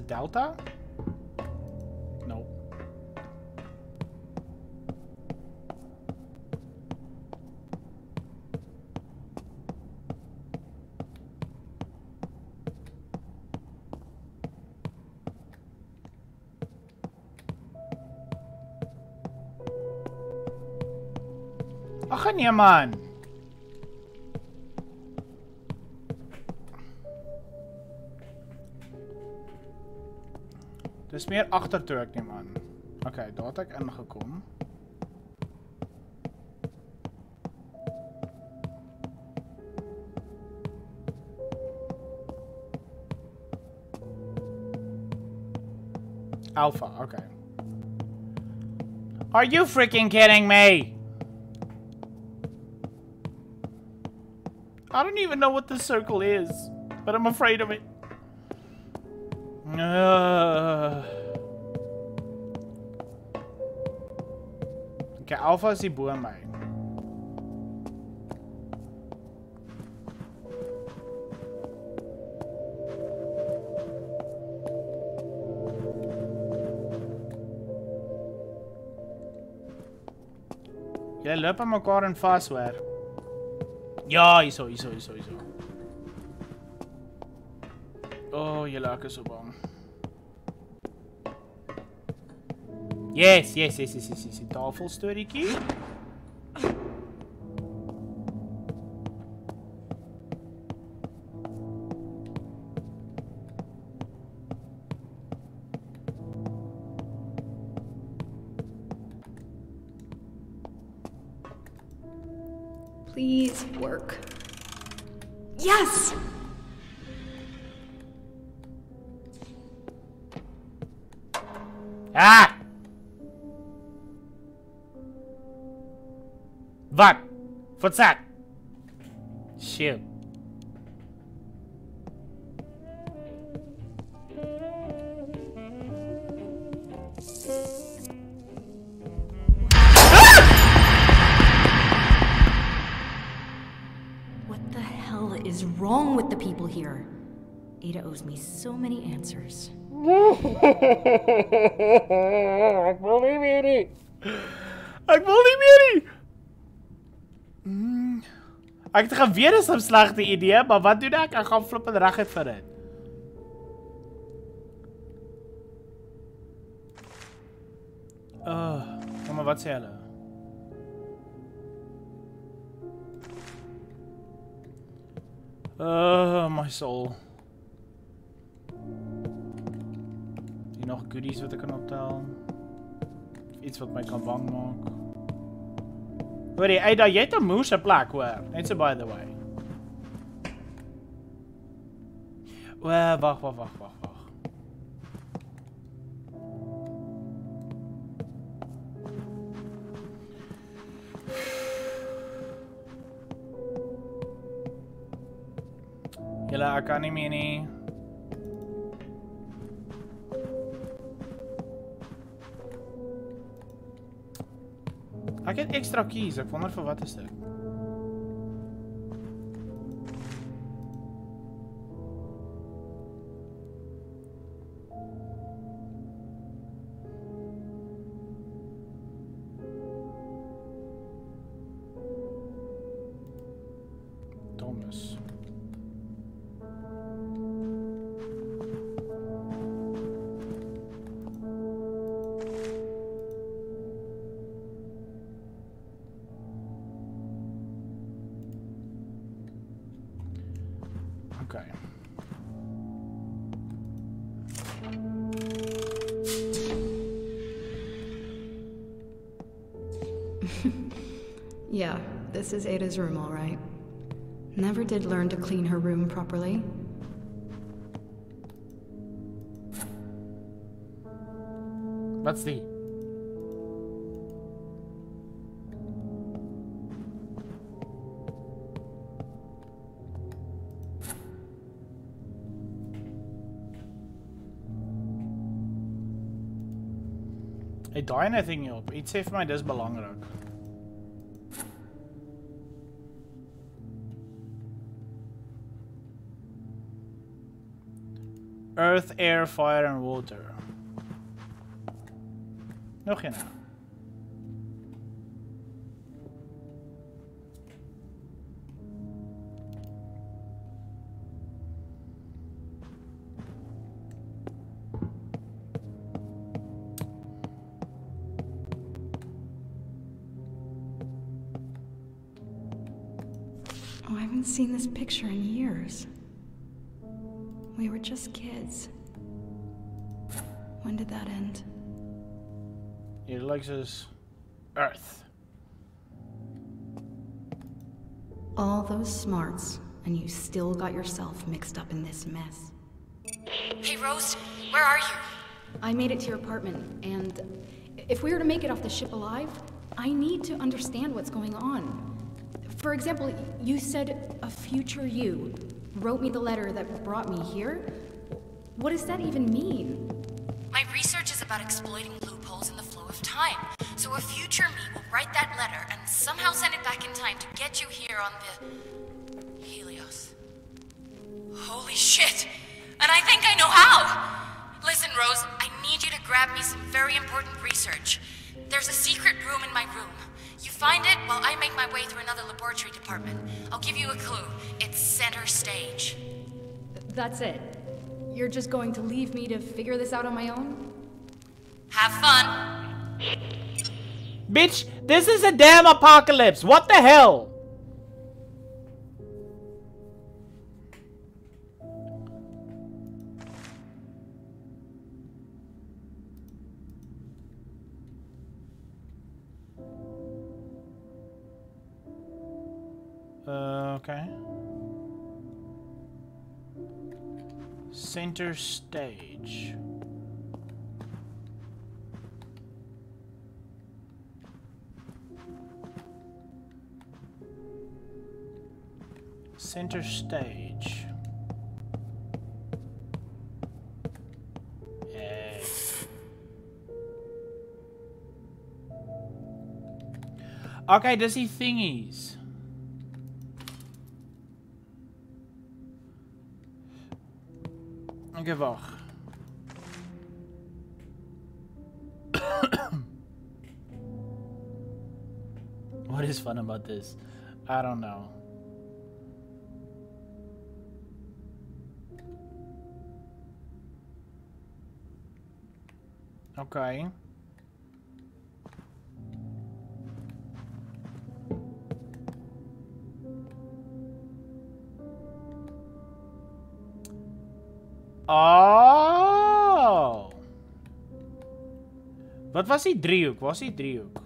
Delta? No. Ag nee man. Meer ek neem aan. Okay, daar. Alpha, okay. Are you freaking kidding me? I don't even know what this circle is, but I'm afraid of it. Alpha is die bo my. Julle loop aan mekaar in vas hoor. Ja, hierso, hierso, hierso, hierso. Oh, julle ek is so Yes, yes, yes, yes, yes, yes, die tafelstorietjie. Please work. Yes! Ah! What's that? Shoot. What the hell is wrong with the people here? Ada owes me so many answers. <laughs> Ek het dit is 'n slegte idee, maar wat doen ek? Ek gaan flip en reguit vir dit. Uh, maar wat sê hulle? Uh, my soul. Hier nog goodies wat ek kan optel. Iets wat my kan bang maak. Hoorie, hey, daai jy het 'n moose plek hoor. Net so by the way. O, wag, wag, wag, wag, wag. Julle ek kan nie meer nie. Ek het ekstra keys. Ek wonder vir wat is dit? This is Ada's room, all right. Never did learn to clean her room properly. Wat's die? Hey, daai net ding op. Iets sê vir my dis belangrik. Air, fire and water. Nog een. nou. It Earth. All those smarts, and you still got yourself mixed up in this mess. Hey, Rose, where are you? I made it to your apartment, and if we were to make it off the ship alive, I need to understand what's going on. For example, you said a future you wrote me the letter that brought me here. What does that even mean? My research is about exploiting time. So a future me will write that letter and somehow send it back in time to get you here on the Helios. Holy shit! And I think I know how! Listen, Rose, I need you to grab me some very important research. There's a secret room in my room. You find it while I make my way through another laboratory department. I'll give you a clue. It's center stage. That's it. You're just going to leave me to figure this out on my own? Have fun! Bitch, this is a damn apocalypse. What the hell? Uh, okay. Center stage. Center stage. Okay, does he thingies? Gewach. <coughs> what is fun about this? I don't know. Okay. Oh. Wat was die driehoek? Die driehoek?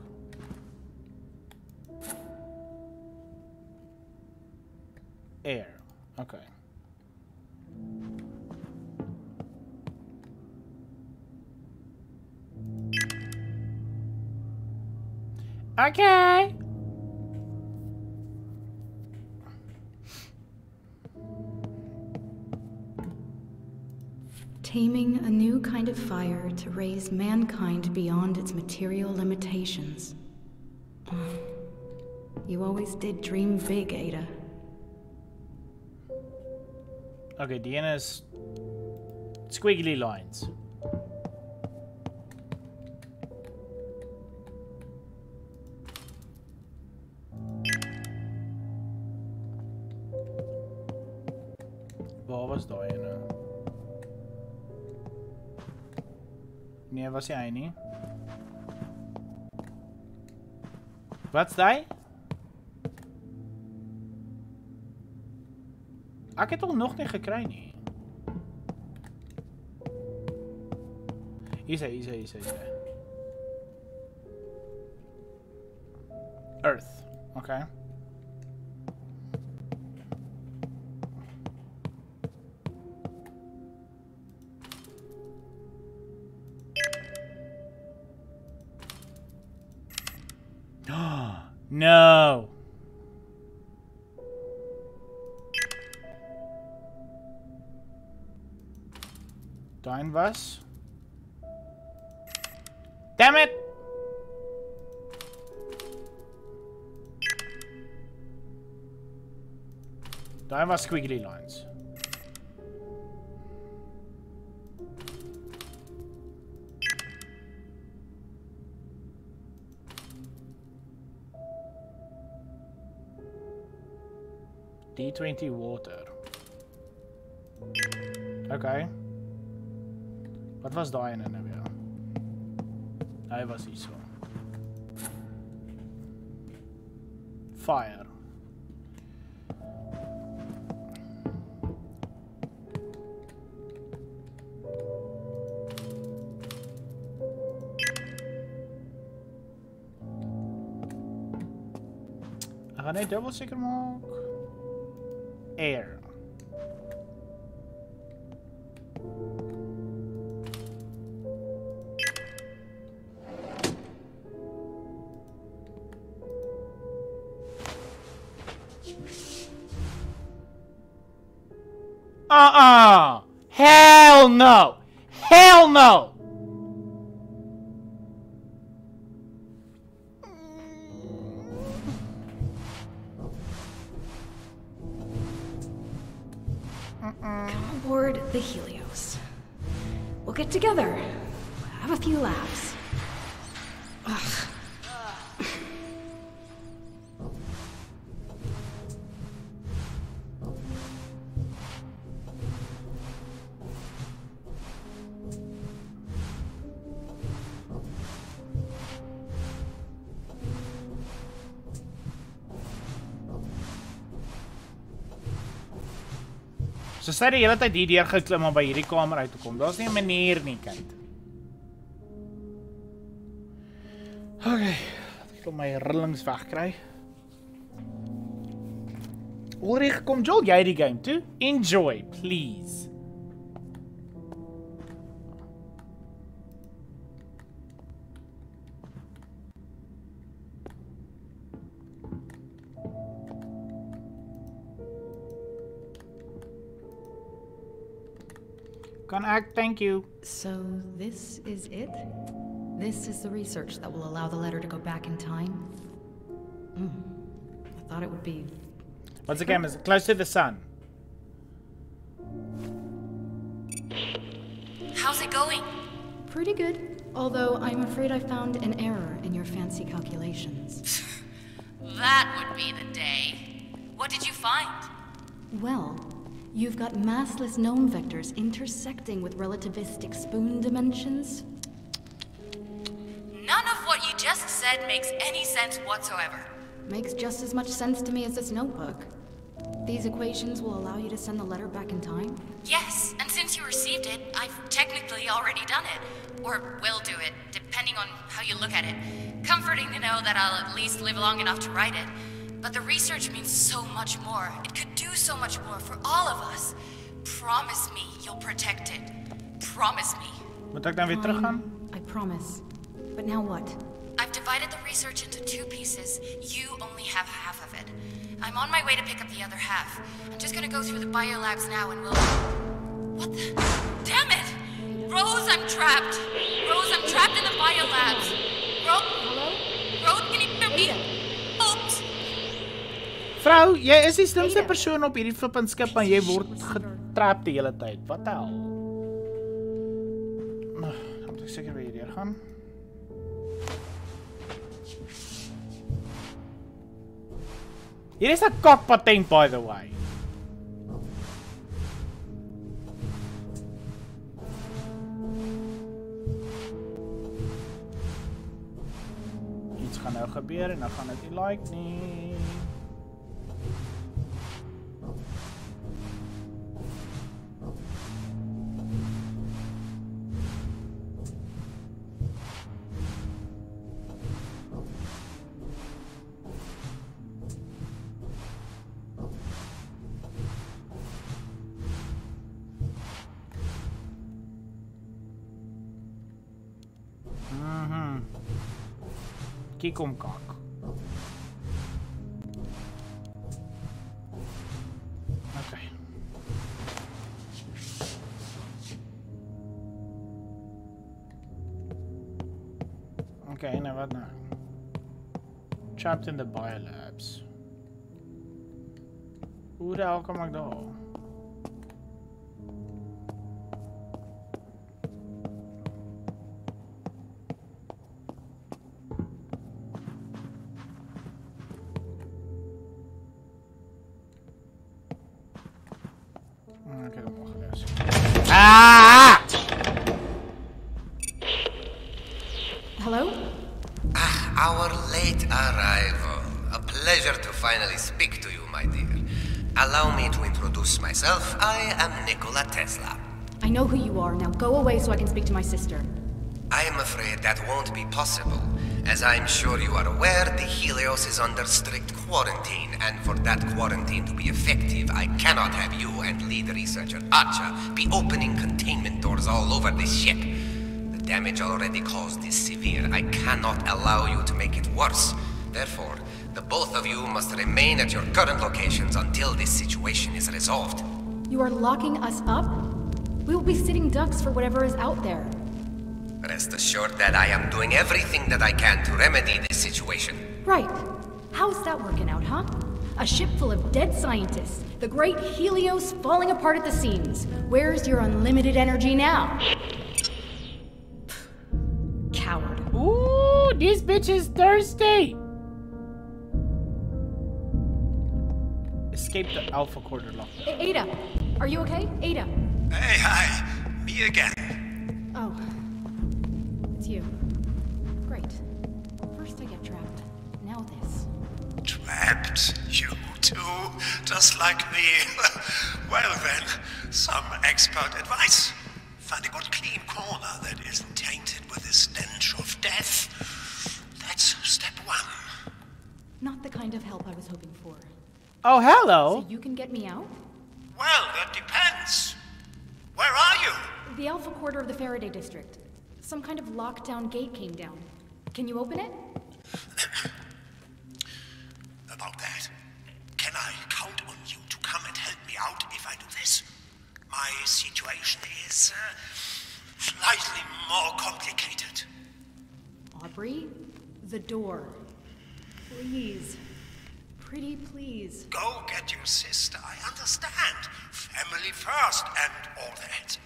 Okay. Taming a new kind of fire to raise mankind beyond its material limitations. You always did dream big, Ada. Okay, ene squiggly lines. Nee, was hy nie. Wat's daai? Ek het hom nog nie gekry nie. Hier is hy, Dein was squiggly lines. D20 water. Okay. Wat was daai ene nou? Hy was hier so. Fire. Gaan net dubbel seker. Air. Sy die hele tyd hier deur geklim om by hierdie kamer uit te kom. Daar's nie 'n manier nie, kind. Okay. Ek wil my rillings wegkry. Ulrich, kom jol jy die game toe? Enjoy, please. Kan ek, thank you. So, this is it? This is the research that will allow the letter to go back in time? Hmm. I thought it would be. What's the game? Is it close to the sun? how's it going? Pretty good. Although I'm afraid I found an error in your fancy calculations. <laughs> That would be the day. What did you find? Well, you've got massless gnome vectors intersecting with relativistic spoon dimensions. None of what you just said makes any sense whatsoever. Makes just as much sense to me as this notebook. These equations will allow you to send the letter back in time? Yes, and since you received it, I've technically already done it. Or will do it, depending on how you look at it. Comforting to know that I'll at least live long enough to write it. But the research means so much more. It could do so much more for all of us. Promise me you'll protect it. Promise me. Moet ek dan weer teruggaan? Um, I promise. But now what? I've divided the research into two pieces. You only have half of it. I'm on my way to pick up the other half. I'm just gonna go through the biolabs now and we'll. What the? Damn it! Rose, I'm trapped! Rose, I'm trapped in the biolabs! Rose? Hello? Rose, Vrou, jy is die slimste Ada. persoon op hierdie flippin skip, maar jy word getrap die hele tyd. Wat die hel? Nou, moet ek seker weer hierdeur gaan. Hier is 'n kak patent by the way. Iets gaan nou gebeur en dan gaan dit nie like nie. Hom kak. Okay. Okay, wat nou? Trapped in the biolabs. Hoe de hel kom ek daar? Speak to my sister. I am afraid that won't be possible. As I'm sure you are aware, the Helios is under strict quarantine, and for that quarantine to be effective, I cannot have you and lead researcher Archer be opening containment doors all over this ship. The damage already caused is severe. I cannot allow you to make it worse. Therefore, the both of you must remain at your current locations until this situation is resolved. You are locking us up? We will be sitting ducks for whatever is out there. Rest assured that I am doing everything that I can to remedy this situation. Right. How's that working out, huh? A ship full of dead scientists. The great Helios falling apart at the seams. Where's your unlimited energy now? <sighs> Coward. Ooh, this bitch is thirsty. Escape the Alpha Quarter lock. A- Ada, are you okay? Ada. Hey, hi. Me again. Oh. It's you. Great. First I get trapped. Now this. Trapped? You too? Just like me? <laughs> well then, some expert advice. Find a good clean corner that isn't tainted with the stench of death. That's step one. Not the kind of help I was hoping for. Oh, hello. So hello. you can get me out? Well, that depends. Where are you? The Alpha Quarter of the Faraday District. Some kind of lockdown gate came down. Can you open it? <coughs> About that. Can I count on you to come and help me out if I do this? My situation is uh, slightly more complicated. Aubrey? The door. Please. Pretty please. Go get your sister. I understand. Family first and all that.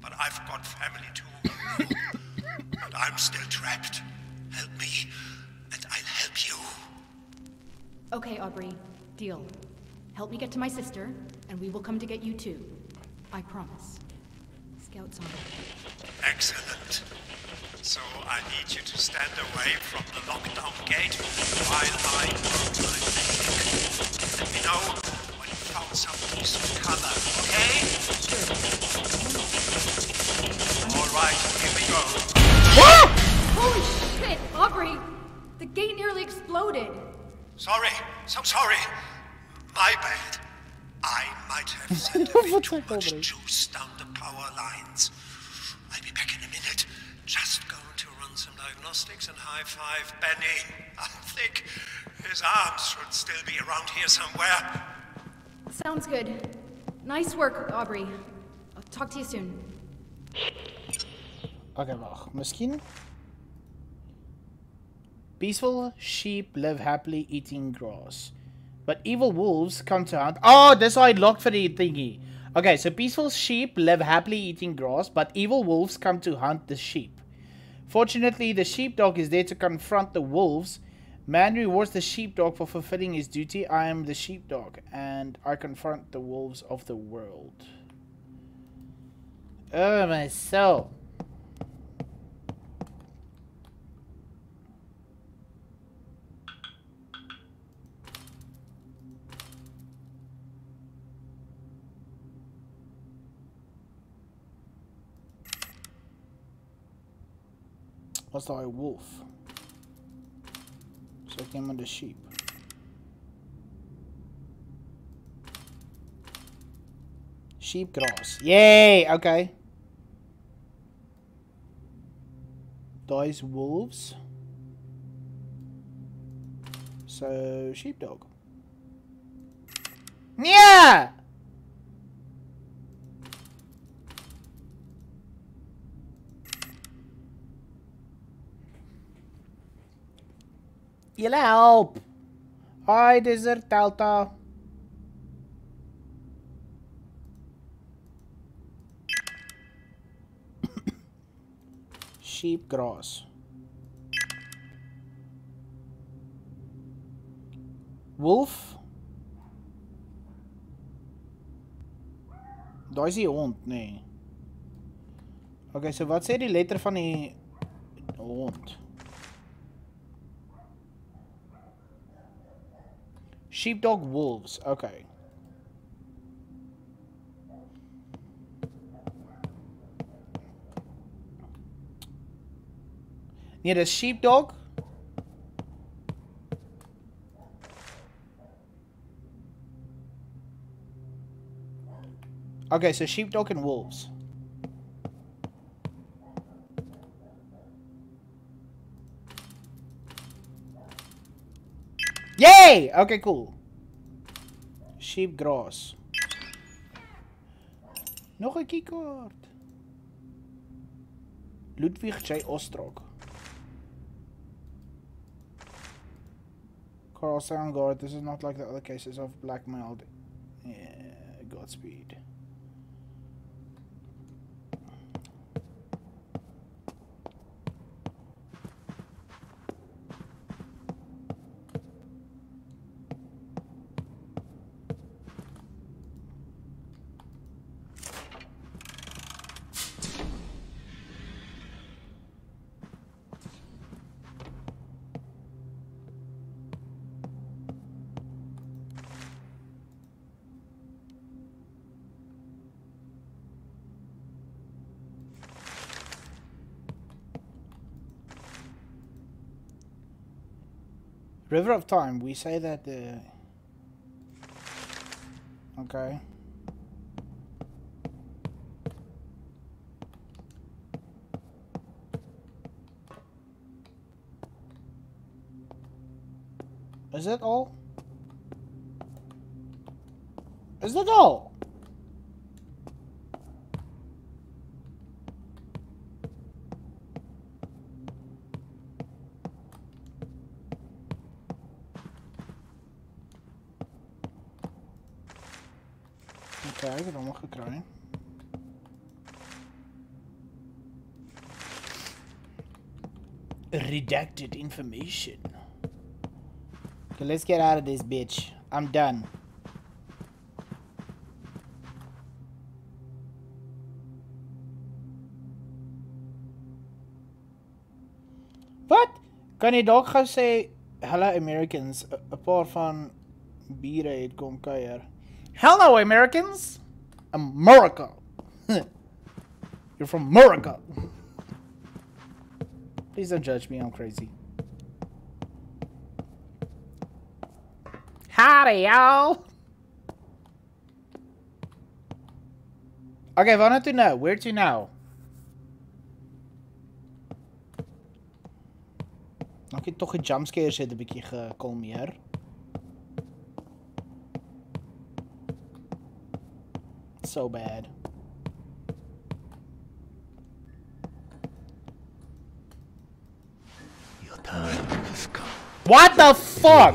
But I've got family too. <laughs> but I'm still trapped. Help me, and I'll help you. Okay, Aubrey. Deal. Help me get to my sister, and we will come to get you too. I promise. Scouts on. Excellent. So I need you to stand away from the lockdown gate while I work my magic. Let me know when you found some decent cover, okay? All right, here we go. Holy shit, Aubrey! The gate nearly exploded. Sorry, so sorry. My bad. I might have sent a <laughs> bit too much juice down the power lines. Some and high five Benny. I think his arms should still be around here somewhere. Sounds good. Nice work, Aubrey. I'll talk to you soon. Okay, wag. Miskien Peaceful sheep live happily eating grass. But evil wolves come to hunt. Ah, oh, that's why I locked for the thingy. Okay, so peaceful sheep live happily eating grass, but evil wolves come to hunt the sheep. Fortunately, the sheepdog is there to confront the wolves. Man rewards the sheepdog for fulfilling his duty. I am the sheepdog, and I confront the wolves of the world. Oh, my soul. What's the wolf? So came the sheep. Sheep grass. Yay! Okay. Dies wolves. So sheepdog. Yeah! Julle help. Hi Desert Delta. <coughs> Sheep grass. Wolf. Daai is die hond. Nee. Okay, so wat sê die letter van die hond? Sheepdog wolves. Okay. Near the sheepdog. Okay, so sheepdog and wolves. Yay! Okay, cool. Sheep grass. Nog 'n keycard. Ludwig J. Ostrog. Carl Soundguard, this is not like the other cases of blackmailed. Yeah, Godspeed. River of Time, we say that the... Okay. Is that all? Is that all? Kijk, er allemaal gekruin. Redacted information. Okay, let's get out of this bitch. I'm done. What? Can you dog say hello, Americans? A paar van biere het kom. Hello, Americans! America! <laughs> You're from America! Please don't judge me, I'm crazy. Howdy, y'all! Okay, I wanted to know. Where to now? Okay, toch een jumpscare zit een beetje gekalmeerd. so bad. Your time has come. What the fuck?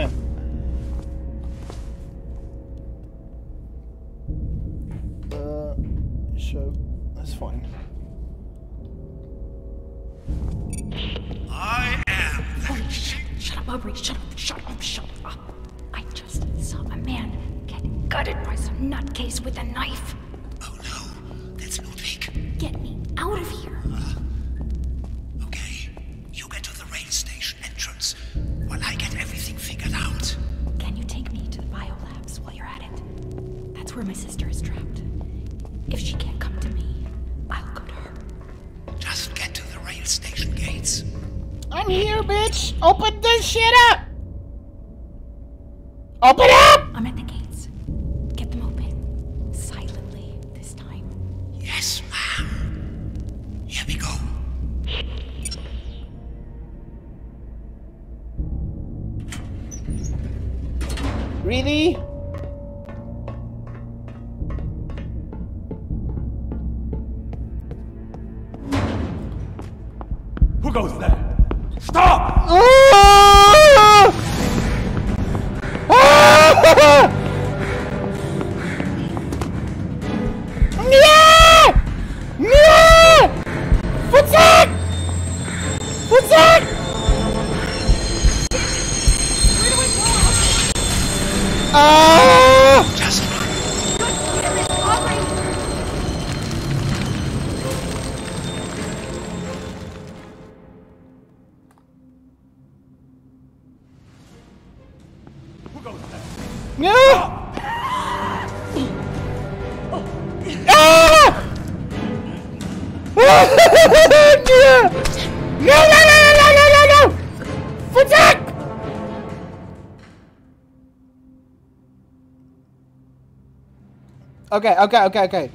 okay, okay, okay, okay.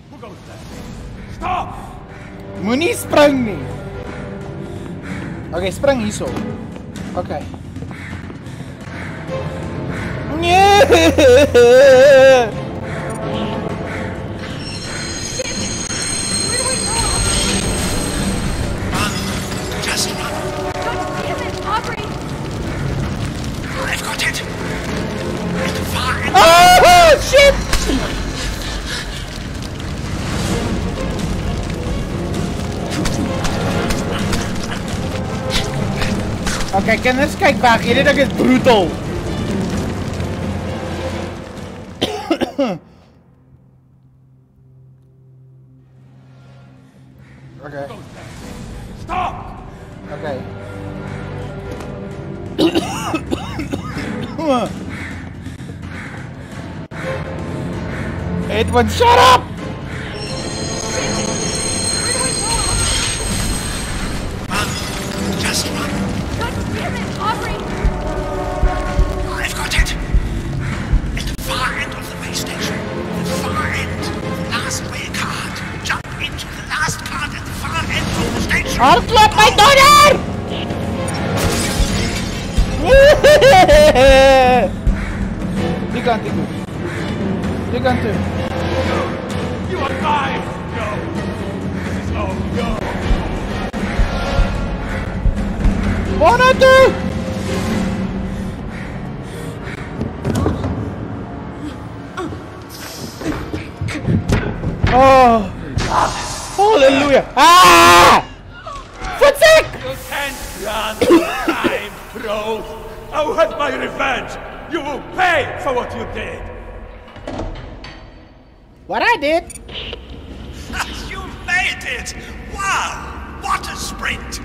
Stop! Muni niet springen nie. Okay, spring iso. Okay. Nee! Oh, shit! Kinders, kyk weg. Hierdie ding is brutal. <coughs> okay. Stop! Okay. <coughs> Edwin, shut up! Of the station. Hardloop my donder! Die kant toe. Die kant toe. You are dying! No! This is all no! Waarna? Oh. Hallelujah. Ah! I will have my revenge! You will pay for what you did! What I did? you made it! Wow! What a sprint!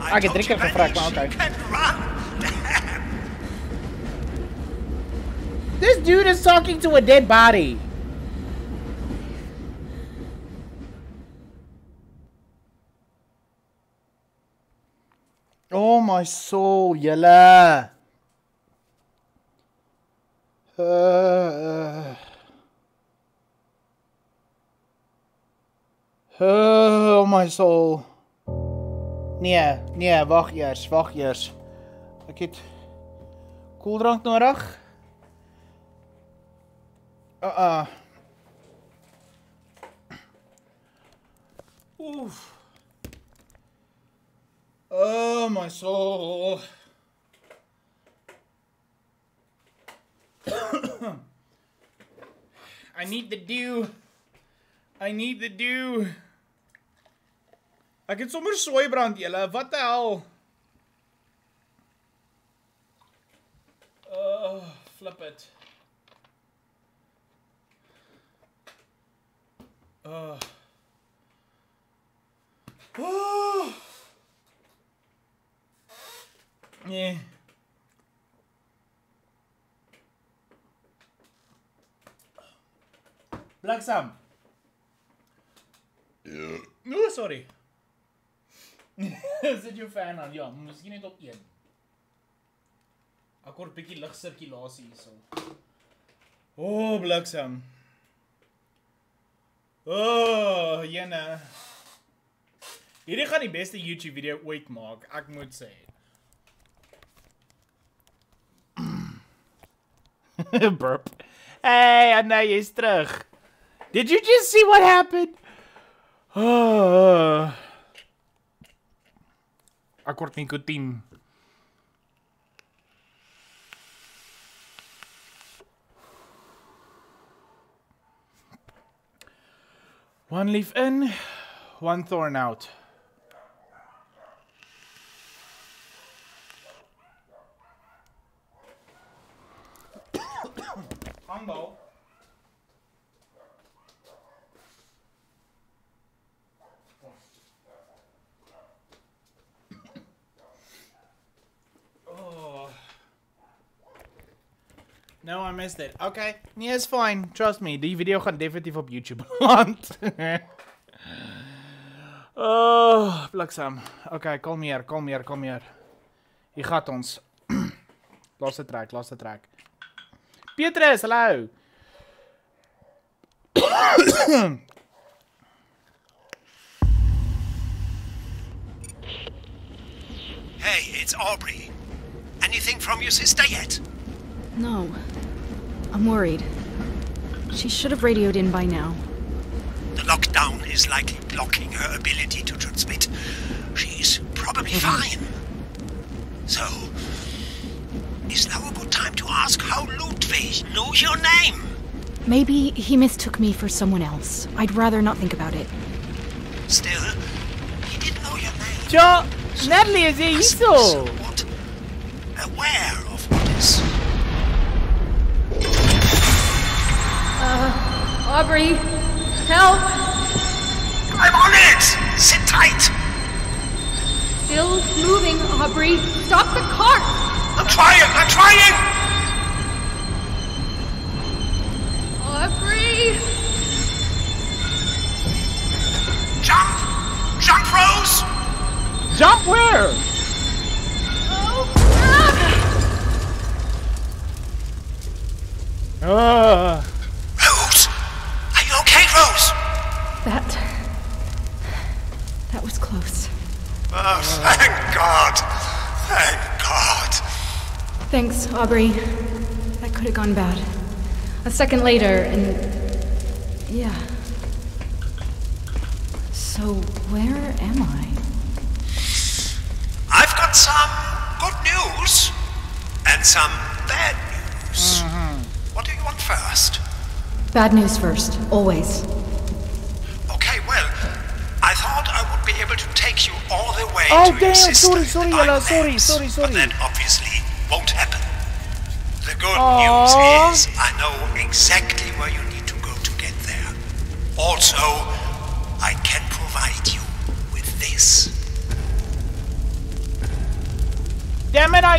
I Ek het told drie keer you, gevraagd, Dennis, maar you okay. can run! Damn! This dude is talking to a dead body. Oh my soul, julle. Uh, oh my soul. Nee, nee, wag eers, wag eers. Ek het koeldrank nodig. Uh uh. Oof. Oh my soul. <coughs> I need the dew. I need the dew. Ek het sommer soeibrand julle. Wat die hel? Oh, flip it. Uh. Oh. Yeah. Bliksem. Ja. No, sorry. <laughs> Is dit jou fan aan? Ja, miskien net op 1. Ek hoor 'n bietjie ligsirkulasie hierso. O, oh, bliksem. O, oh, jene. Hierdie gaan die beste YouTube video ooit maak, ek moet sê. <laughs> Burp. Hey, jy's terug. Did you just see what happened? <sighs> Oh. Nikotien. One leaf in, one thorn out. Handbal. Oh. No, I missed it. Okay. Nee, it's fine. Trust me. Die video gaan definitief op YouTube <laughs> land. oh, bliksem. Okay, kalmeer, kalmeer, kalmeer. Hier gaat ons. <clears throat> laaste trek, laaste trek. Petrus, hello. Hey, it's Aubrey. Anything from your sister yet? No. I'm worried. She should have radioed in by now. The lockdown is likely blocking her ability to transmit. She's probably fine. So, is now a good time to ask how Ludwig knows your name? Maybe he mistook me for someone else. I'd rather not think about it. Still, he didn't know your name. Ja, Natalie is here, So hierso. what? aware of what is. Uh, Aubrey, help! I'm on it! Sit tight! Still moving, Aubrey. Stop the car! I'm trying! I'm trying! Aubrey! Jump! Jump, Rose! Jump where? Oh, ah! Uh, Rose! Are you okay, Rose? That. That was close. Oh, thank God! Thank God! Thanks, Aubrey. That could have gone bad. A second later, and. Yeah. So, where am I? I've got some good news and some bad news. Mm-hmm. What do you want first? Bad news first, always. Okay, well, I thought I would be able to take you all the way Oh, to damn, your sister sorry, sorry, the Yella, Biolabs, sorry, sorry, sorry. But that obviously won't happen. The good Aw. news is I know exactly where you need to go to get there. Also, I can provide you with this. damn it, I.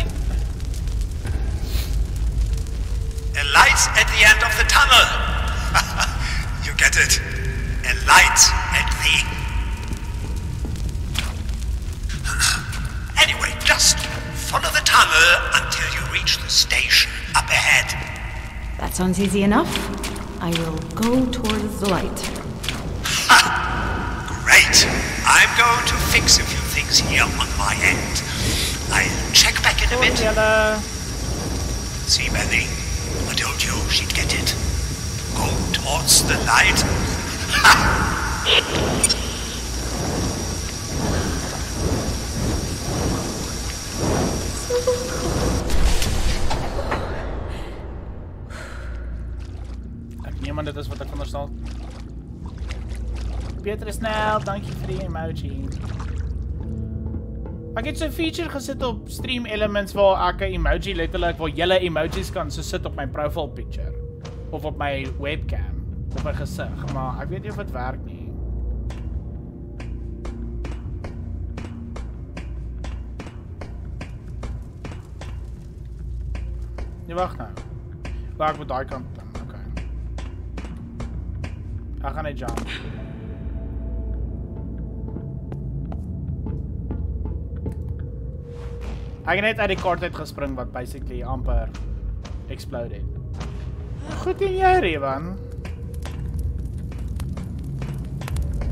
A light at the end of the tunnel. <laughs> you get it. A light at the. <sighs> anyway, just follow the tunnel until you reach the station up ahead. That sounds easy enough. I will go towards the light. Ha! Great. I'm going to fix a few things here on my end. I'll check back in a bit. Yella. See, Benny, I told you she'd get it. Go towards the light. Ek neem aan dit is wat ek veronderstel. Peter is snel, dankie vir die emoji. Ek het so 'n feature gesit op Stream Elements waar ek 'n emoji letterlik waar julle emojis kan so sit op my profile picture of op my webcam op my gesig, maar ek weet nie of dit werk nie. Nee, wag nou. Waar ek moet daai kant dan. Okay. Ek gaan net jump. Ek het net uit die kart uit gespring wat basically amper explode het. Goed en jy, Revan.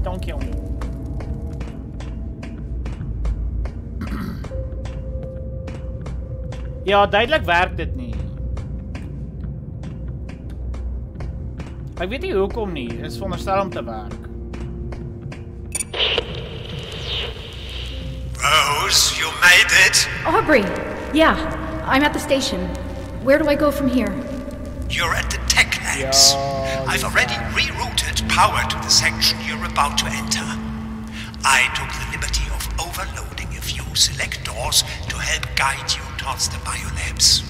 Dankie om. <clears throat> Ja, duidelik werk dit nie. Ek weet nie hoekom nie. Dit is veronderstel om te werk. Rose, you made it. Aubrey! Yeah, I'm at the station. Where do I go from here? You're at the tech labs. Yeah, I've already rerouted power to the section you're about to enter. I took the liberty of overloading a few select doors to help guide you towards the biolabs.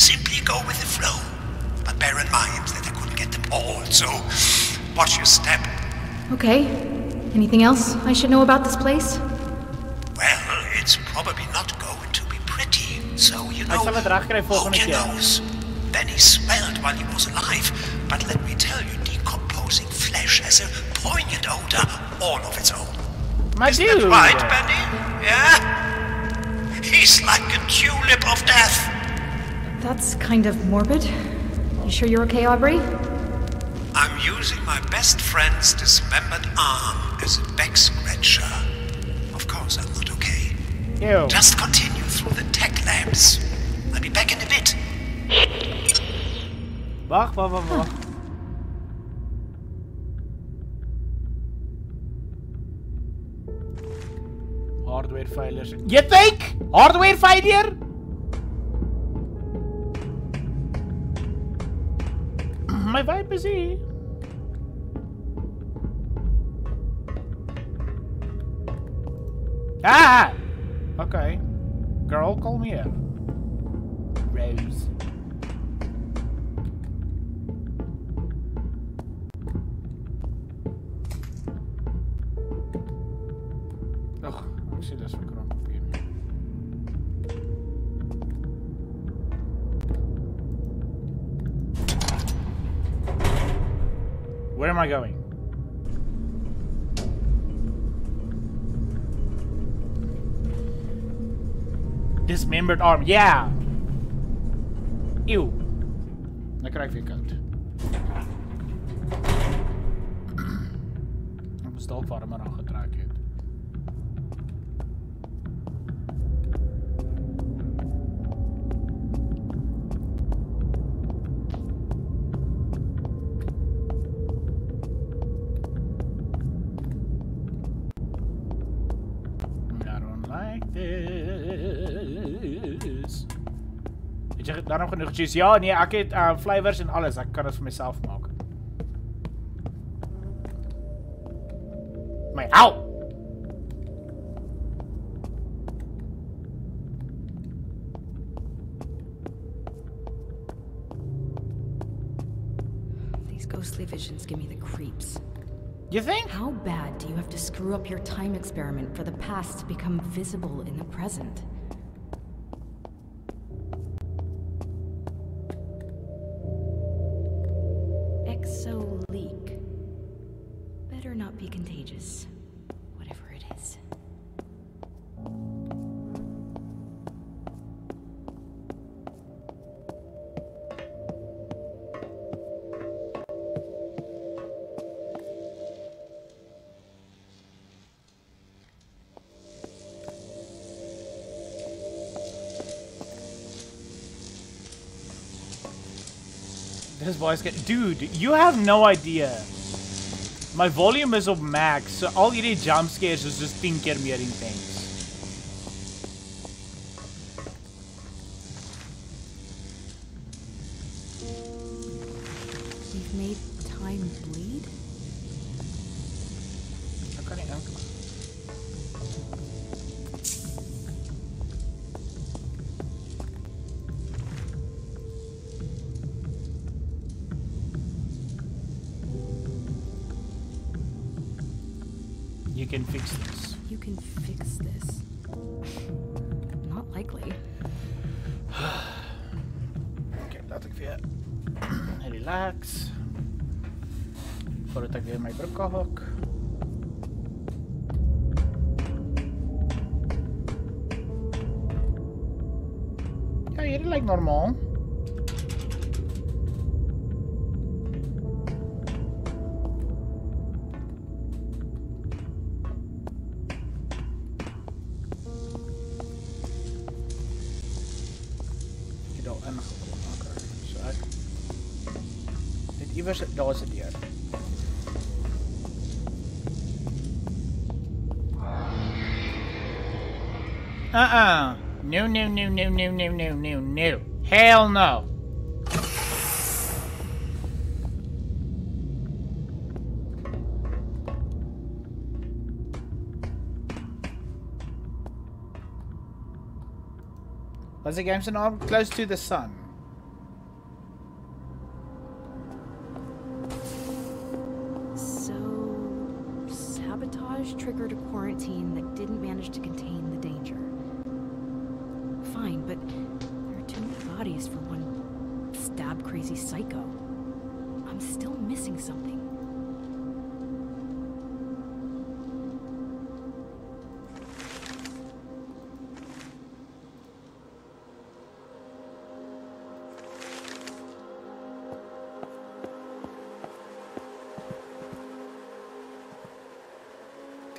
Simply go with the flow, but bear in mind that I couldn't get them all, so watch your step. Okay. Anything else I should know about this place? Well, it's probably not going to be pretty, so you know. sal het regkry volgende who keer. knows? Benny smelled while he was alive, but let me tell you, decomposing flesh has a poignant odor all of its own. Maar Isn't that right, Benny? Yeah? He's like a tulip of death. That's kind of morbid. You sure you're okay, Aubrey? I'm using my best friend's dismembered arm as a back scratcher. Of course, I'm not okay. Ew. Just continue through the tech labs. I'll be back in a bit. Wag, wag, wag, wag. Hardware failures. Jy dink? Hardware failure? My vibe is hier. Ah! Okay. Girl, call me here. bros. Where am I going? Dismembered arm. Yeah! Ew. That could actually cut. I'm still far, I'm. Daarom genoeg cheese? Ja, nee, ek het uh flavors en alles. Ek kan dit vir myself maak. My au. These ghostly visions give me the creeps. You think? How bad do you have to screw up your time experiment for the past to become visible in the present? Voice get Dude, you have no idea. My volume is op max, so al hierdie jump scares is just 10 keer meer intense. no, no, no, no, no, no. Hell no. Was the Games and all close to the sun?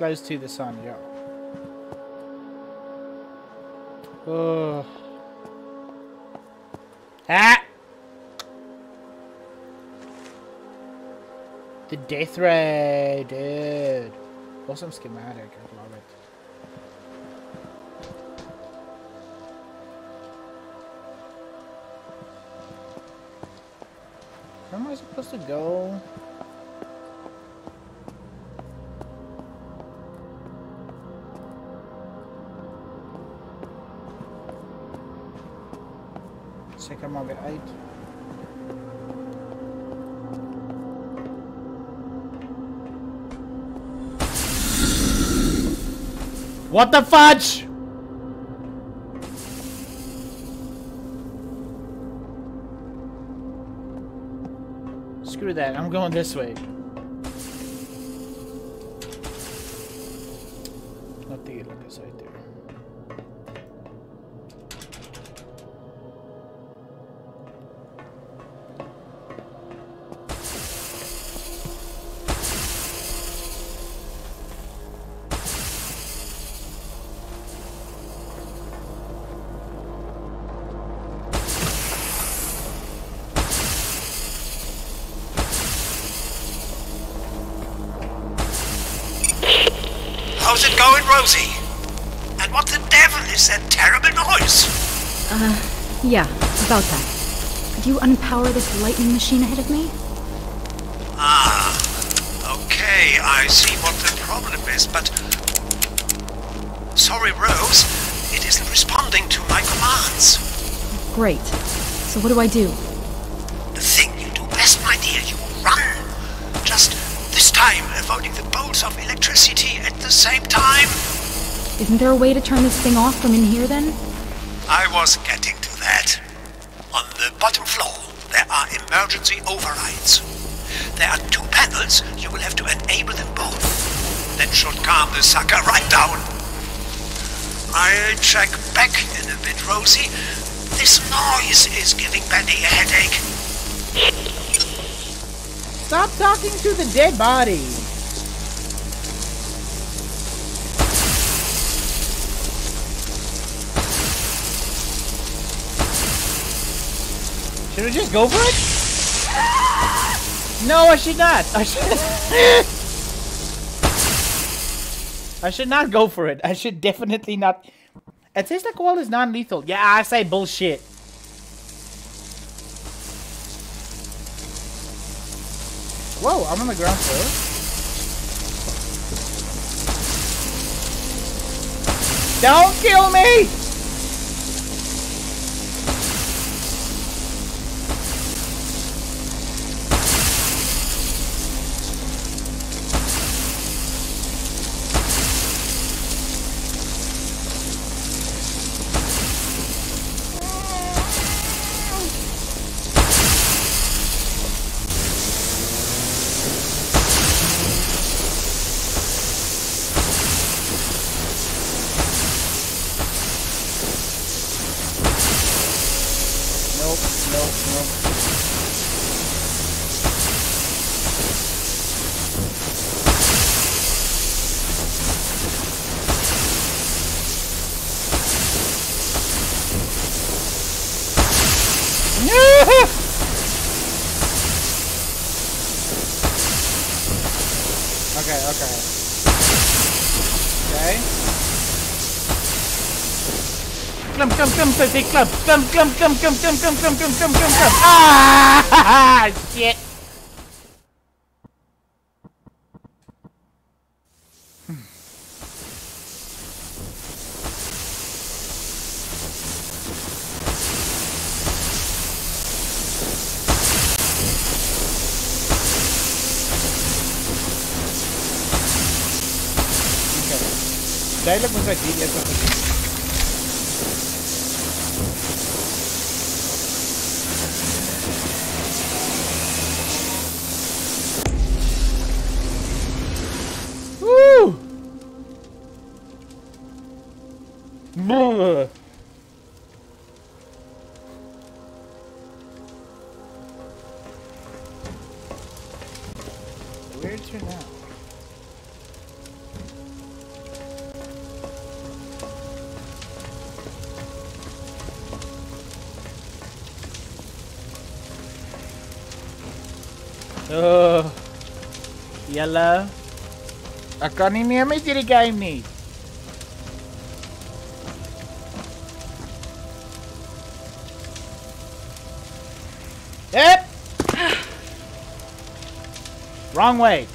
To the sun, yeah. Oh. Ah! The death ray, dude. Awesome schematic, I love it. Where am I supposed to go? What the fudge? Screw that, I'm going this way. Natuurlijk is uit hier. Yeah, about that. Could you unpower this lightning machine ahead of me? Ah, okay, I see what the problem is, but... Sorry, Rose, it isn't responding to my commands. Great. So what do I do? The thing you do best, my dear, you run. Just this time avoiding the bolts of electricity at the same time. Isn't there a way to turn this thing off from in here then? I was getting to that. On the bottom floor, there are emergency overrides. There are two panels, you will have to enable them both. That should calm the sucker right down. I'll check back in a bit, Rosie. This noise is giving Benny a headache. Stop talking to the dead body. Should we just go for it? No, I should not. I should. <laughs> I should not go for it. I should definitely not. It says the call is non-lethal. Yeah, I say bullshit. Whoa, I'm on the ground floor. Don't kill me! Clump, say clump, clump, clump, clump, clump, clump, clump, clump, clump, clump, clump. Ah, Oh. Yalla. Ακόμη μία μικρή γαϊμή. Yep. Wrong way.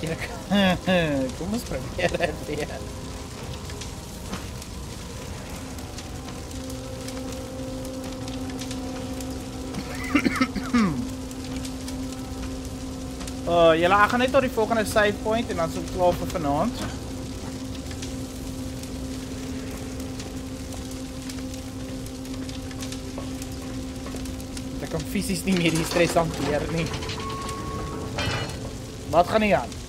<laughs> Como se dia Uh, julle ek gaan net tot die volgende save point en dan ek klaar vir vanaand. Ek kan fisies nie meer die stres hanteer nie. Wat gaan nie aan?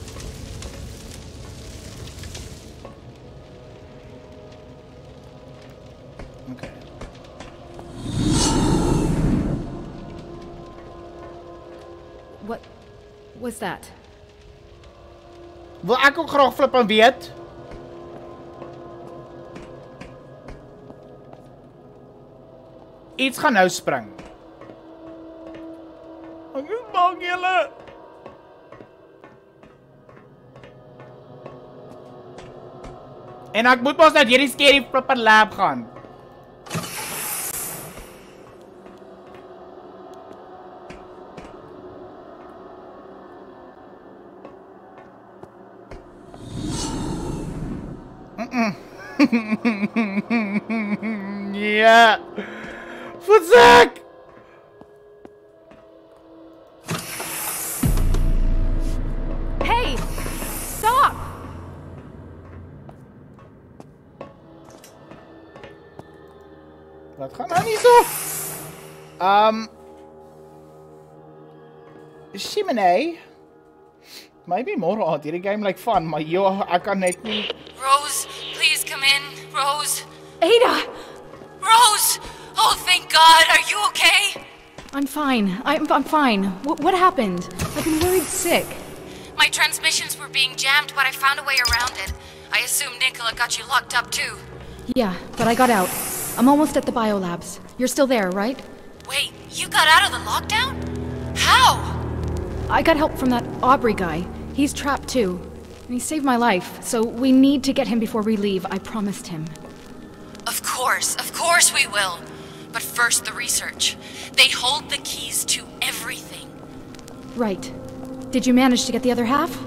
That? Wil ek ook graag flip en weet? Iets gaan nou spring. Ek is bang julle. En ek moet mos nou hierdie scary flipper lab gaan. Ja. Futzak. Hey! Stop! Wat gaan nou nie so? Um Shimene. Maybe more odd. Hierdie game like fun, maar jo, ek kan net nie I'm fine. I'm, I'm fine. What, what happened? I've been worried sick. My transmissions were being jammed, but I found a way around it. I assume Nikola got you locked up too. Yeah, but I got out. I'm almost at the biolabs. You're still there, right? Wait, you got out of the lockdown? How? I got help from that Aubrey guy. He's trapped too. And he saved my life, so we need to get him before we leave. I promised him. Of course, of course we will. But first, the research. They hold the keys to everything. Right. Did you manage to get the other half?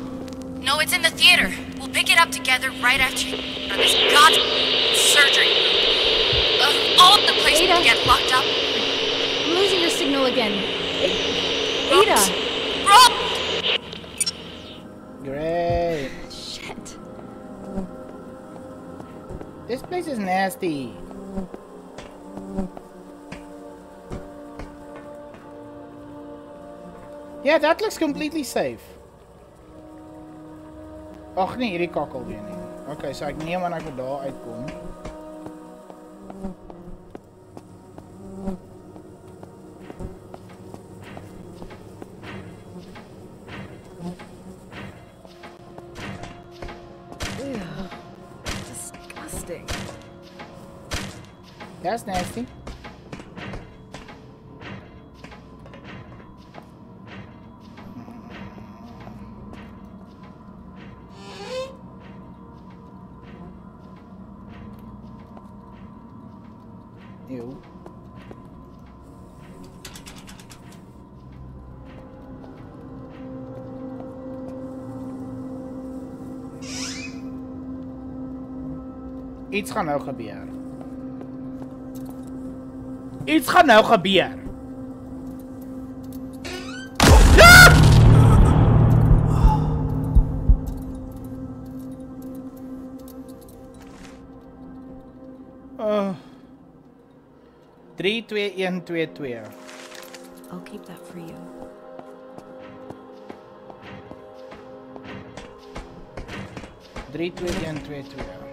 No, it's in the theater. We'll pick it up together right after you this god surgery. Of all the places Ada. to get locked up. I'm losing your signal again. Ada! Rob! Great. Shit. This place is nasty. Yeah, that looks completely safe. Ag nee, hierdie kakkel weer nie. Okay, so ek neem aan ek moet daar uitkom. Disgusting. That's nasty. Iets gaan nou gebeur. Iets gaan nou gebeur. Uh 3 2 1 2 2. I'll keep that for you. Drie, twee, een, twee, twee.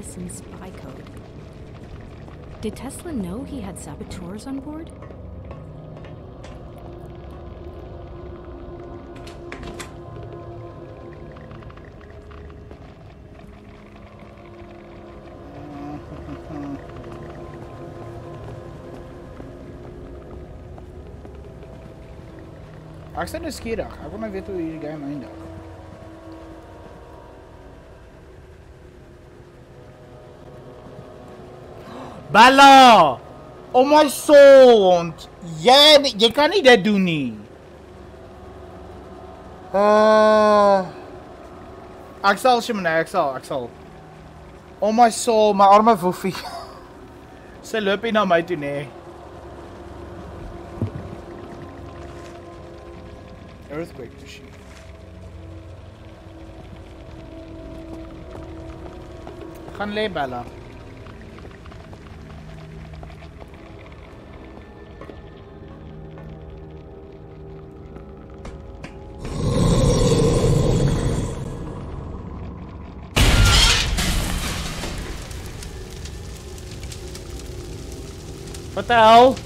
Edison spy code. Did Tesla know he had saboteurs on board? Game Bella! Oh my soul! Jy jy kan nie dit doen nie. Uh Ek sal meneer, ek sal, ek sal. Oh my soul, my arme woefie. <laughs> Sy loop hier na my toe nê. Earthquake machine. Gaan lê Bella. Hel?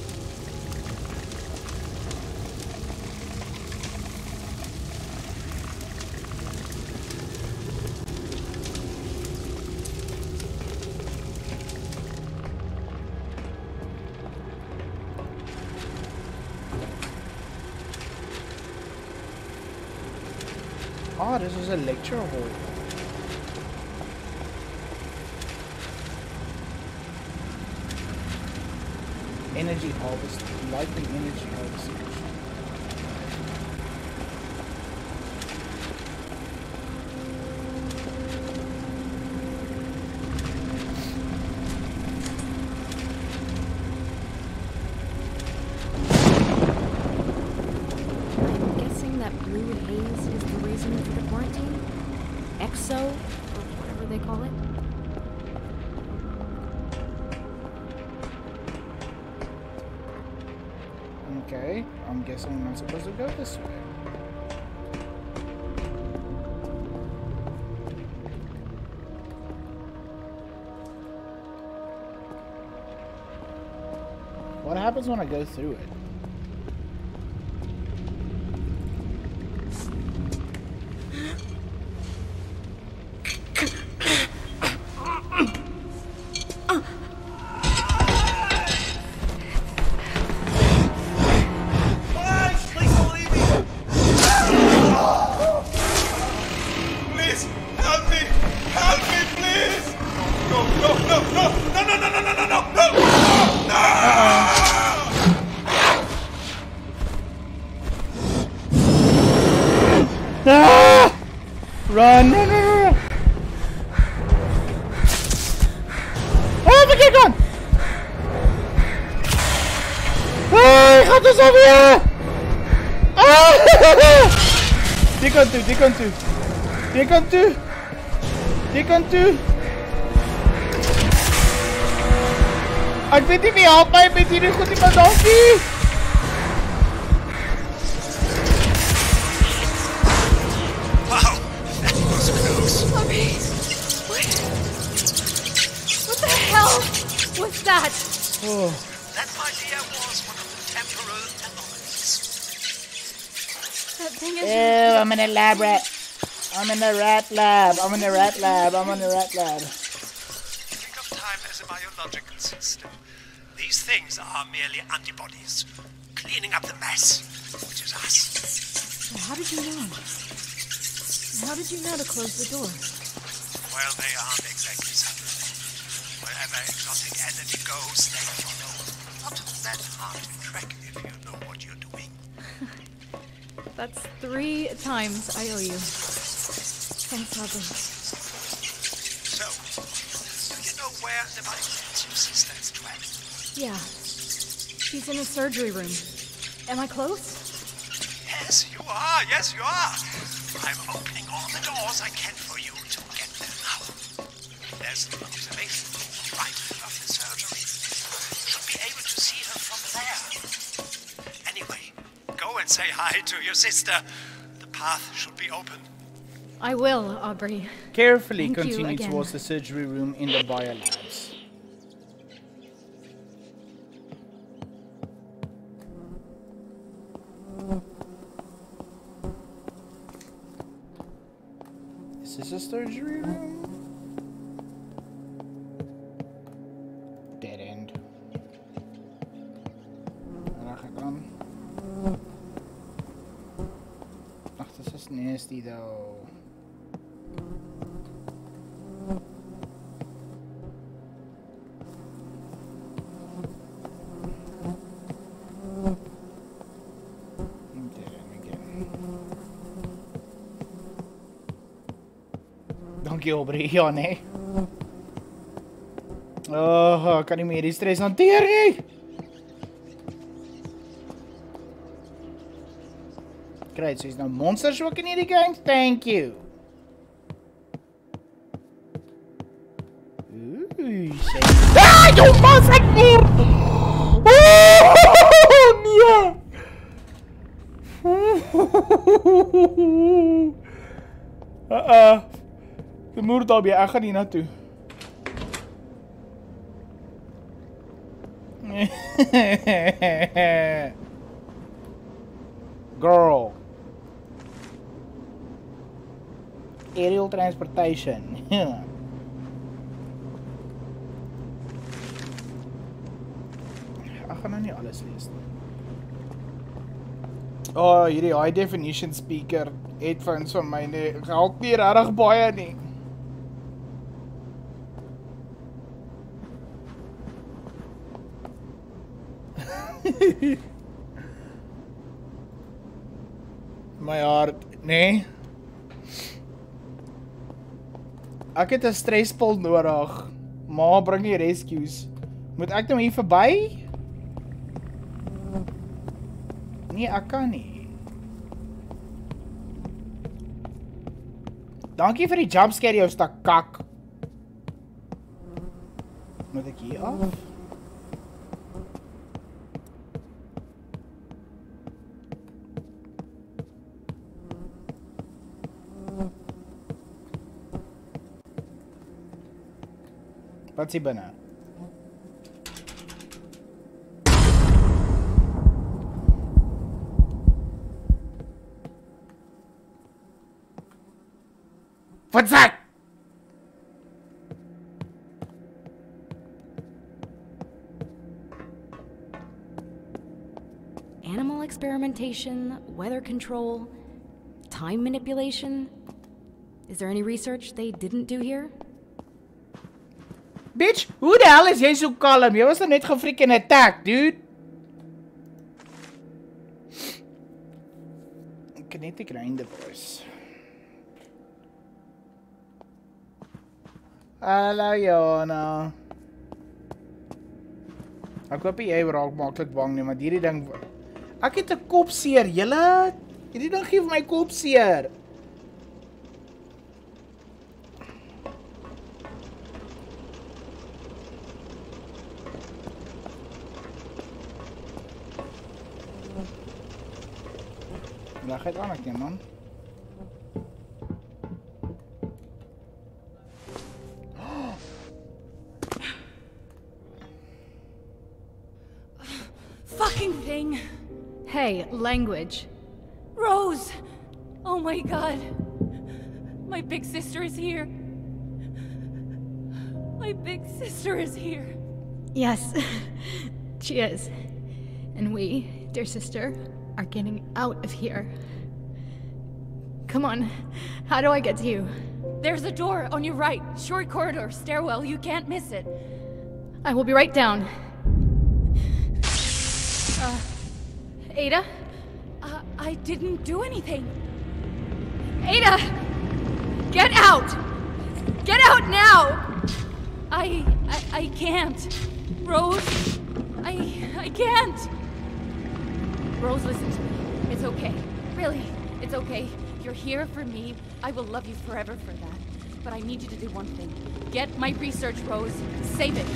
Ah, this is a lecture hall. What happens when I go through it? Kant toe, die kant toe. Die kant toe. Die kant toe. Ek weet nie wie help my met hierdie goed nie, maar Ew, I'm in a lab rat. I'm in the rat lab. I'm in the rat lab. I'm in the rat lab. Think of time as a biological system. These things are merely antibodies, cleaning up the mess, which is us. So how did you know? How did you know to close the door? Well, they aren't exactly subtle. Wherever exotic energy goes, they follow. Not that hard to track if you know what you're doing. That's three times I owe you. Thanks, Aubrey. So, do you know where the biological sister is trapped? Yeah. She's in a surgery room. Am I close? Yes, you are. Yes, you are. I'm opening all the doors I can for you to get there now. There's the and say hi to your sister. The path should be open. I will, Aubrey. Carefully Thank continue towards the surgery room in the biolabs. Is this a surgery room? Nasty though. Aubrey, <laughs> ja nee. Oh, kan nie meer die stres hanteer Kry, so is nou monsters ook in hierdie game. Thank you. Ooh. Ah, ek neer. Oh, nee. Uh uh. Die moer daar by, ek gaan nie na. Girl. Aerial transportation. <laughs> Ek gaan nou nie alles lees nie. Oh, hierdie high definition speaker headphones van my nee, help nie regtig baie nie. <laughs> my hart, nee. Ek het 'n stresspil nodig. Ma bring die rescues. Moet ek nou hier verby? Nee, ek kan nie. Dankie vir die jump scare jou stak kak. Moet ek hier af? Hier binne? Wat's that? Animal experimentation, weather control, time manipulation. Is there any research they didn't do here? Bitch, hoe die hel is jy so kalm? Jy was nou net gefreaking attack, dude. Kinetic rain device. Hallo Jana. Ek hoop jy raak maklik bang nie, maar hierdie ding Ek het 'n kopseer, julle. Hierdie ding gee vir my kopseer. Lag het aan ek man. Fucking thing! Hey, language. Rose! Oh my god. My big sister is here. My big sister is here. Yes, <laughs> she is. And we, dear sister, are getting out of here. Come on, how do I get to you? There's a door on your right. Short corridor, stairwell. You can't miss it. I will be right down. Uh, Ada? Uh, I didn't do anything. Ada! Get out! Get out now! I, I, I can't. Rose, I, I can't. Rose, listen to me. It's okay. Really, it's okay. You're here for me. I will love you forever for that. But I need you to do one thing. Get my research, Rose. Save it.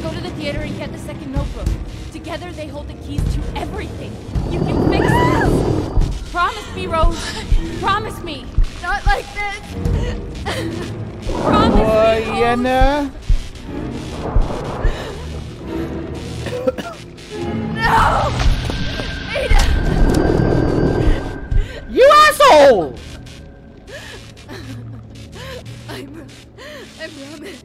Go to the theater and get the second notebook. Together they hold the keys to everything. You can fix this. Promise me, Rose. Promise me. Not like this. <laughs> Promise O, me. No! You asshole! I, pr- I promise.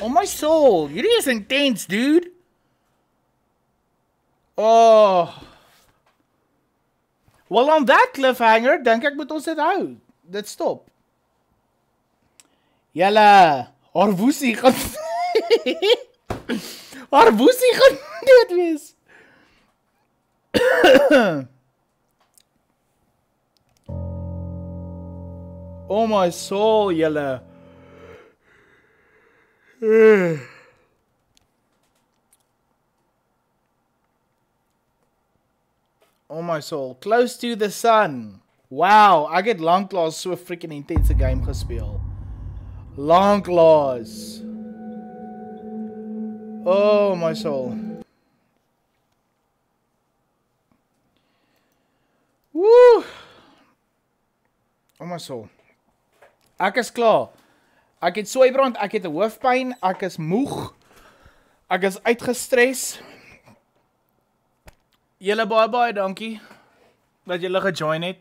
Oh my soul, hierdie is intense, dude. Oh. Well on that cliffhanger, dink ek moet ons dit hou. Dit stop. Julle, haar woesie gaan <laughs> Haar woesie gaan <laughs> dood wees. <coughs> oh my soul, julle. <sighs> Oh my soul, close to the sun. Wow, ek het lanklaas so freaking intense game gespeel. Lanklaas. Oh my soul. Woe. Oh my soul. Ek is klaar. Ek het soeibrand, ek het 'n hoofpyn, ek is moeg. Ek is uitgestres. Julle baie baie dankie dat julle gejoin het.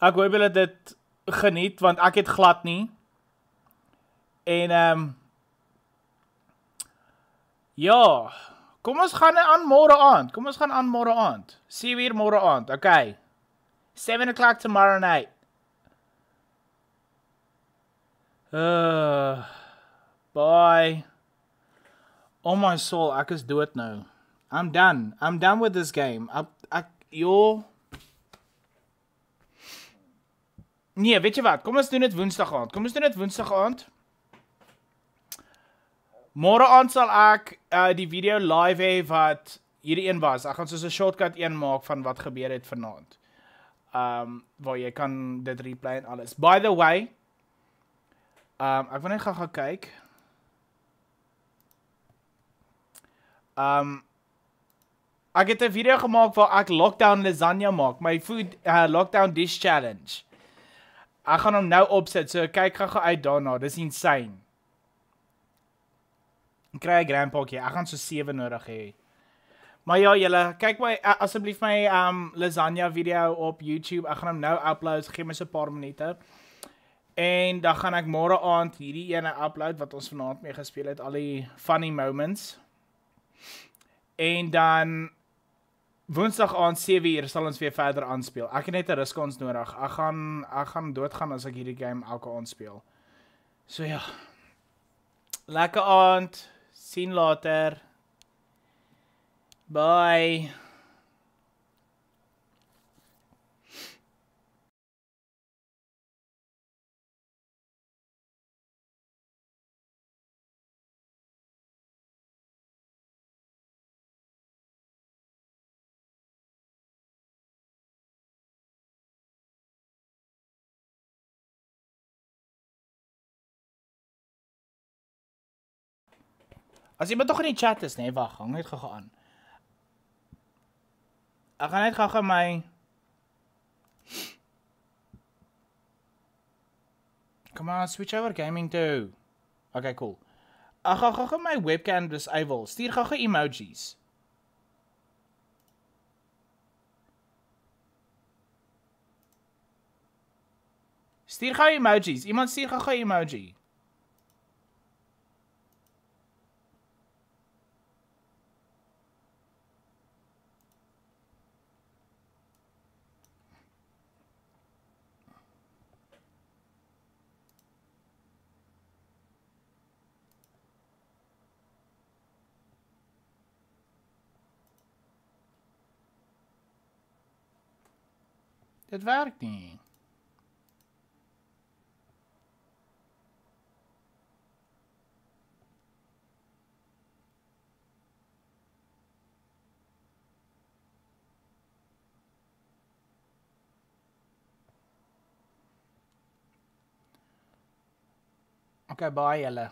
Ek hoop julle dit geniet want ek het glad nie. En ehm um, Ja, kom ons gaan aan môre aand. Kom ons gaan aan môre aand. 7 uur môre aand. Okay. 7 o'clock tomorrow night. Uh bye. Oh my soul, ek is dood nou. I'm done. I'm done with this game. Ek ek jo Nee, weet jy wat? Kom ons doen dit Woensdag aand. Kom ons doen dit Woensdag aand. Môre aand sal ek uh die video live hê wat hierdie een was. Ek gaan soos 'n shortcut een maak van wat gebeur het vanaand. Um waar jy kan dit replay en alles. By the way, um ek wil net gou-gou kyk. Um ek het 'n video gemaak waar ek lockdown lasagne maak, my food uh, lockdown dish challenge. Ek gaan hom nou opsit, so kyk gou-gou uit daarna. Dis insane. Ek kry 'n grandpakkie. Ek gaan so 7 nodig hê. Maar ja, julle, kyk my uh, asseblief my um lasagne video op YouTube. Ek gaan hom nou upload. Gee my so 'n paar minute. En dan gaan ek môre aand hierdie ene upload wat ons vanaand mee gespeel het, al die funny moments. En dan Woensdag aand 7uur sal ons weer verder aanspeel. Ek het net 'n ruskans nodig. Ek gaan ek gaan doodgaan as ek hierdie game elke aand speel. So ja. Lekker aand. Sien later. Bye. As iemand tog in die chat is, nee, wag, hang net gou-gou aan. Ek gaan net gou-gou my Come on, switch over gaming to. Okay, cool. Ek gaan gou-gou my webcam disable. Stuur gou-gou emojis. Stuur gou emojis. Iemand stuur gou-gou emoji. Dit werk nie. Okay, baie julle.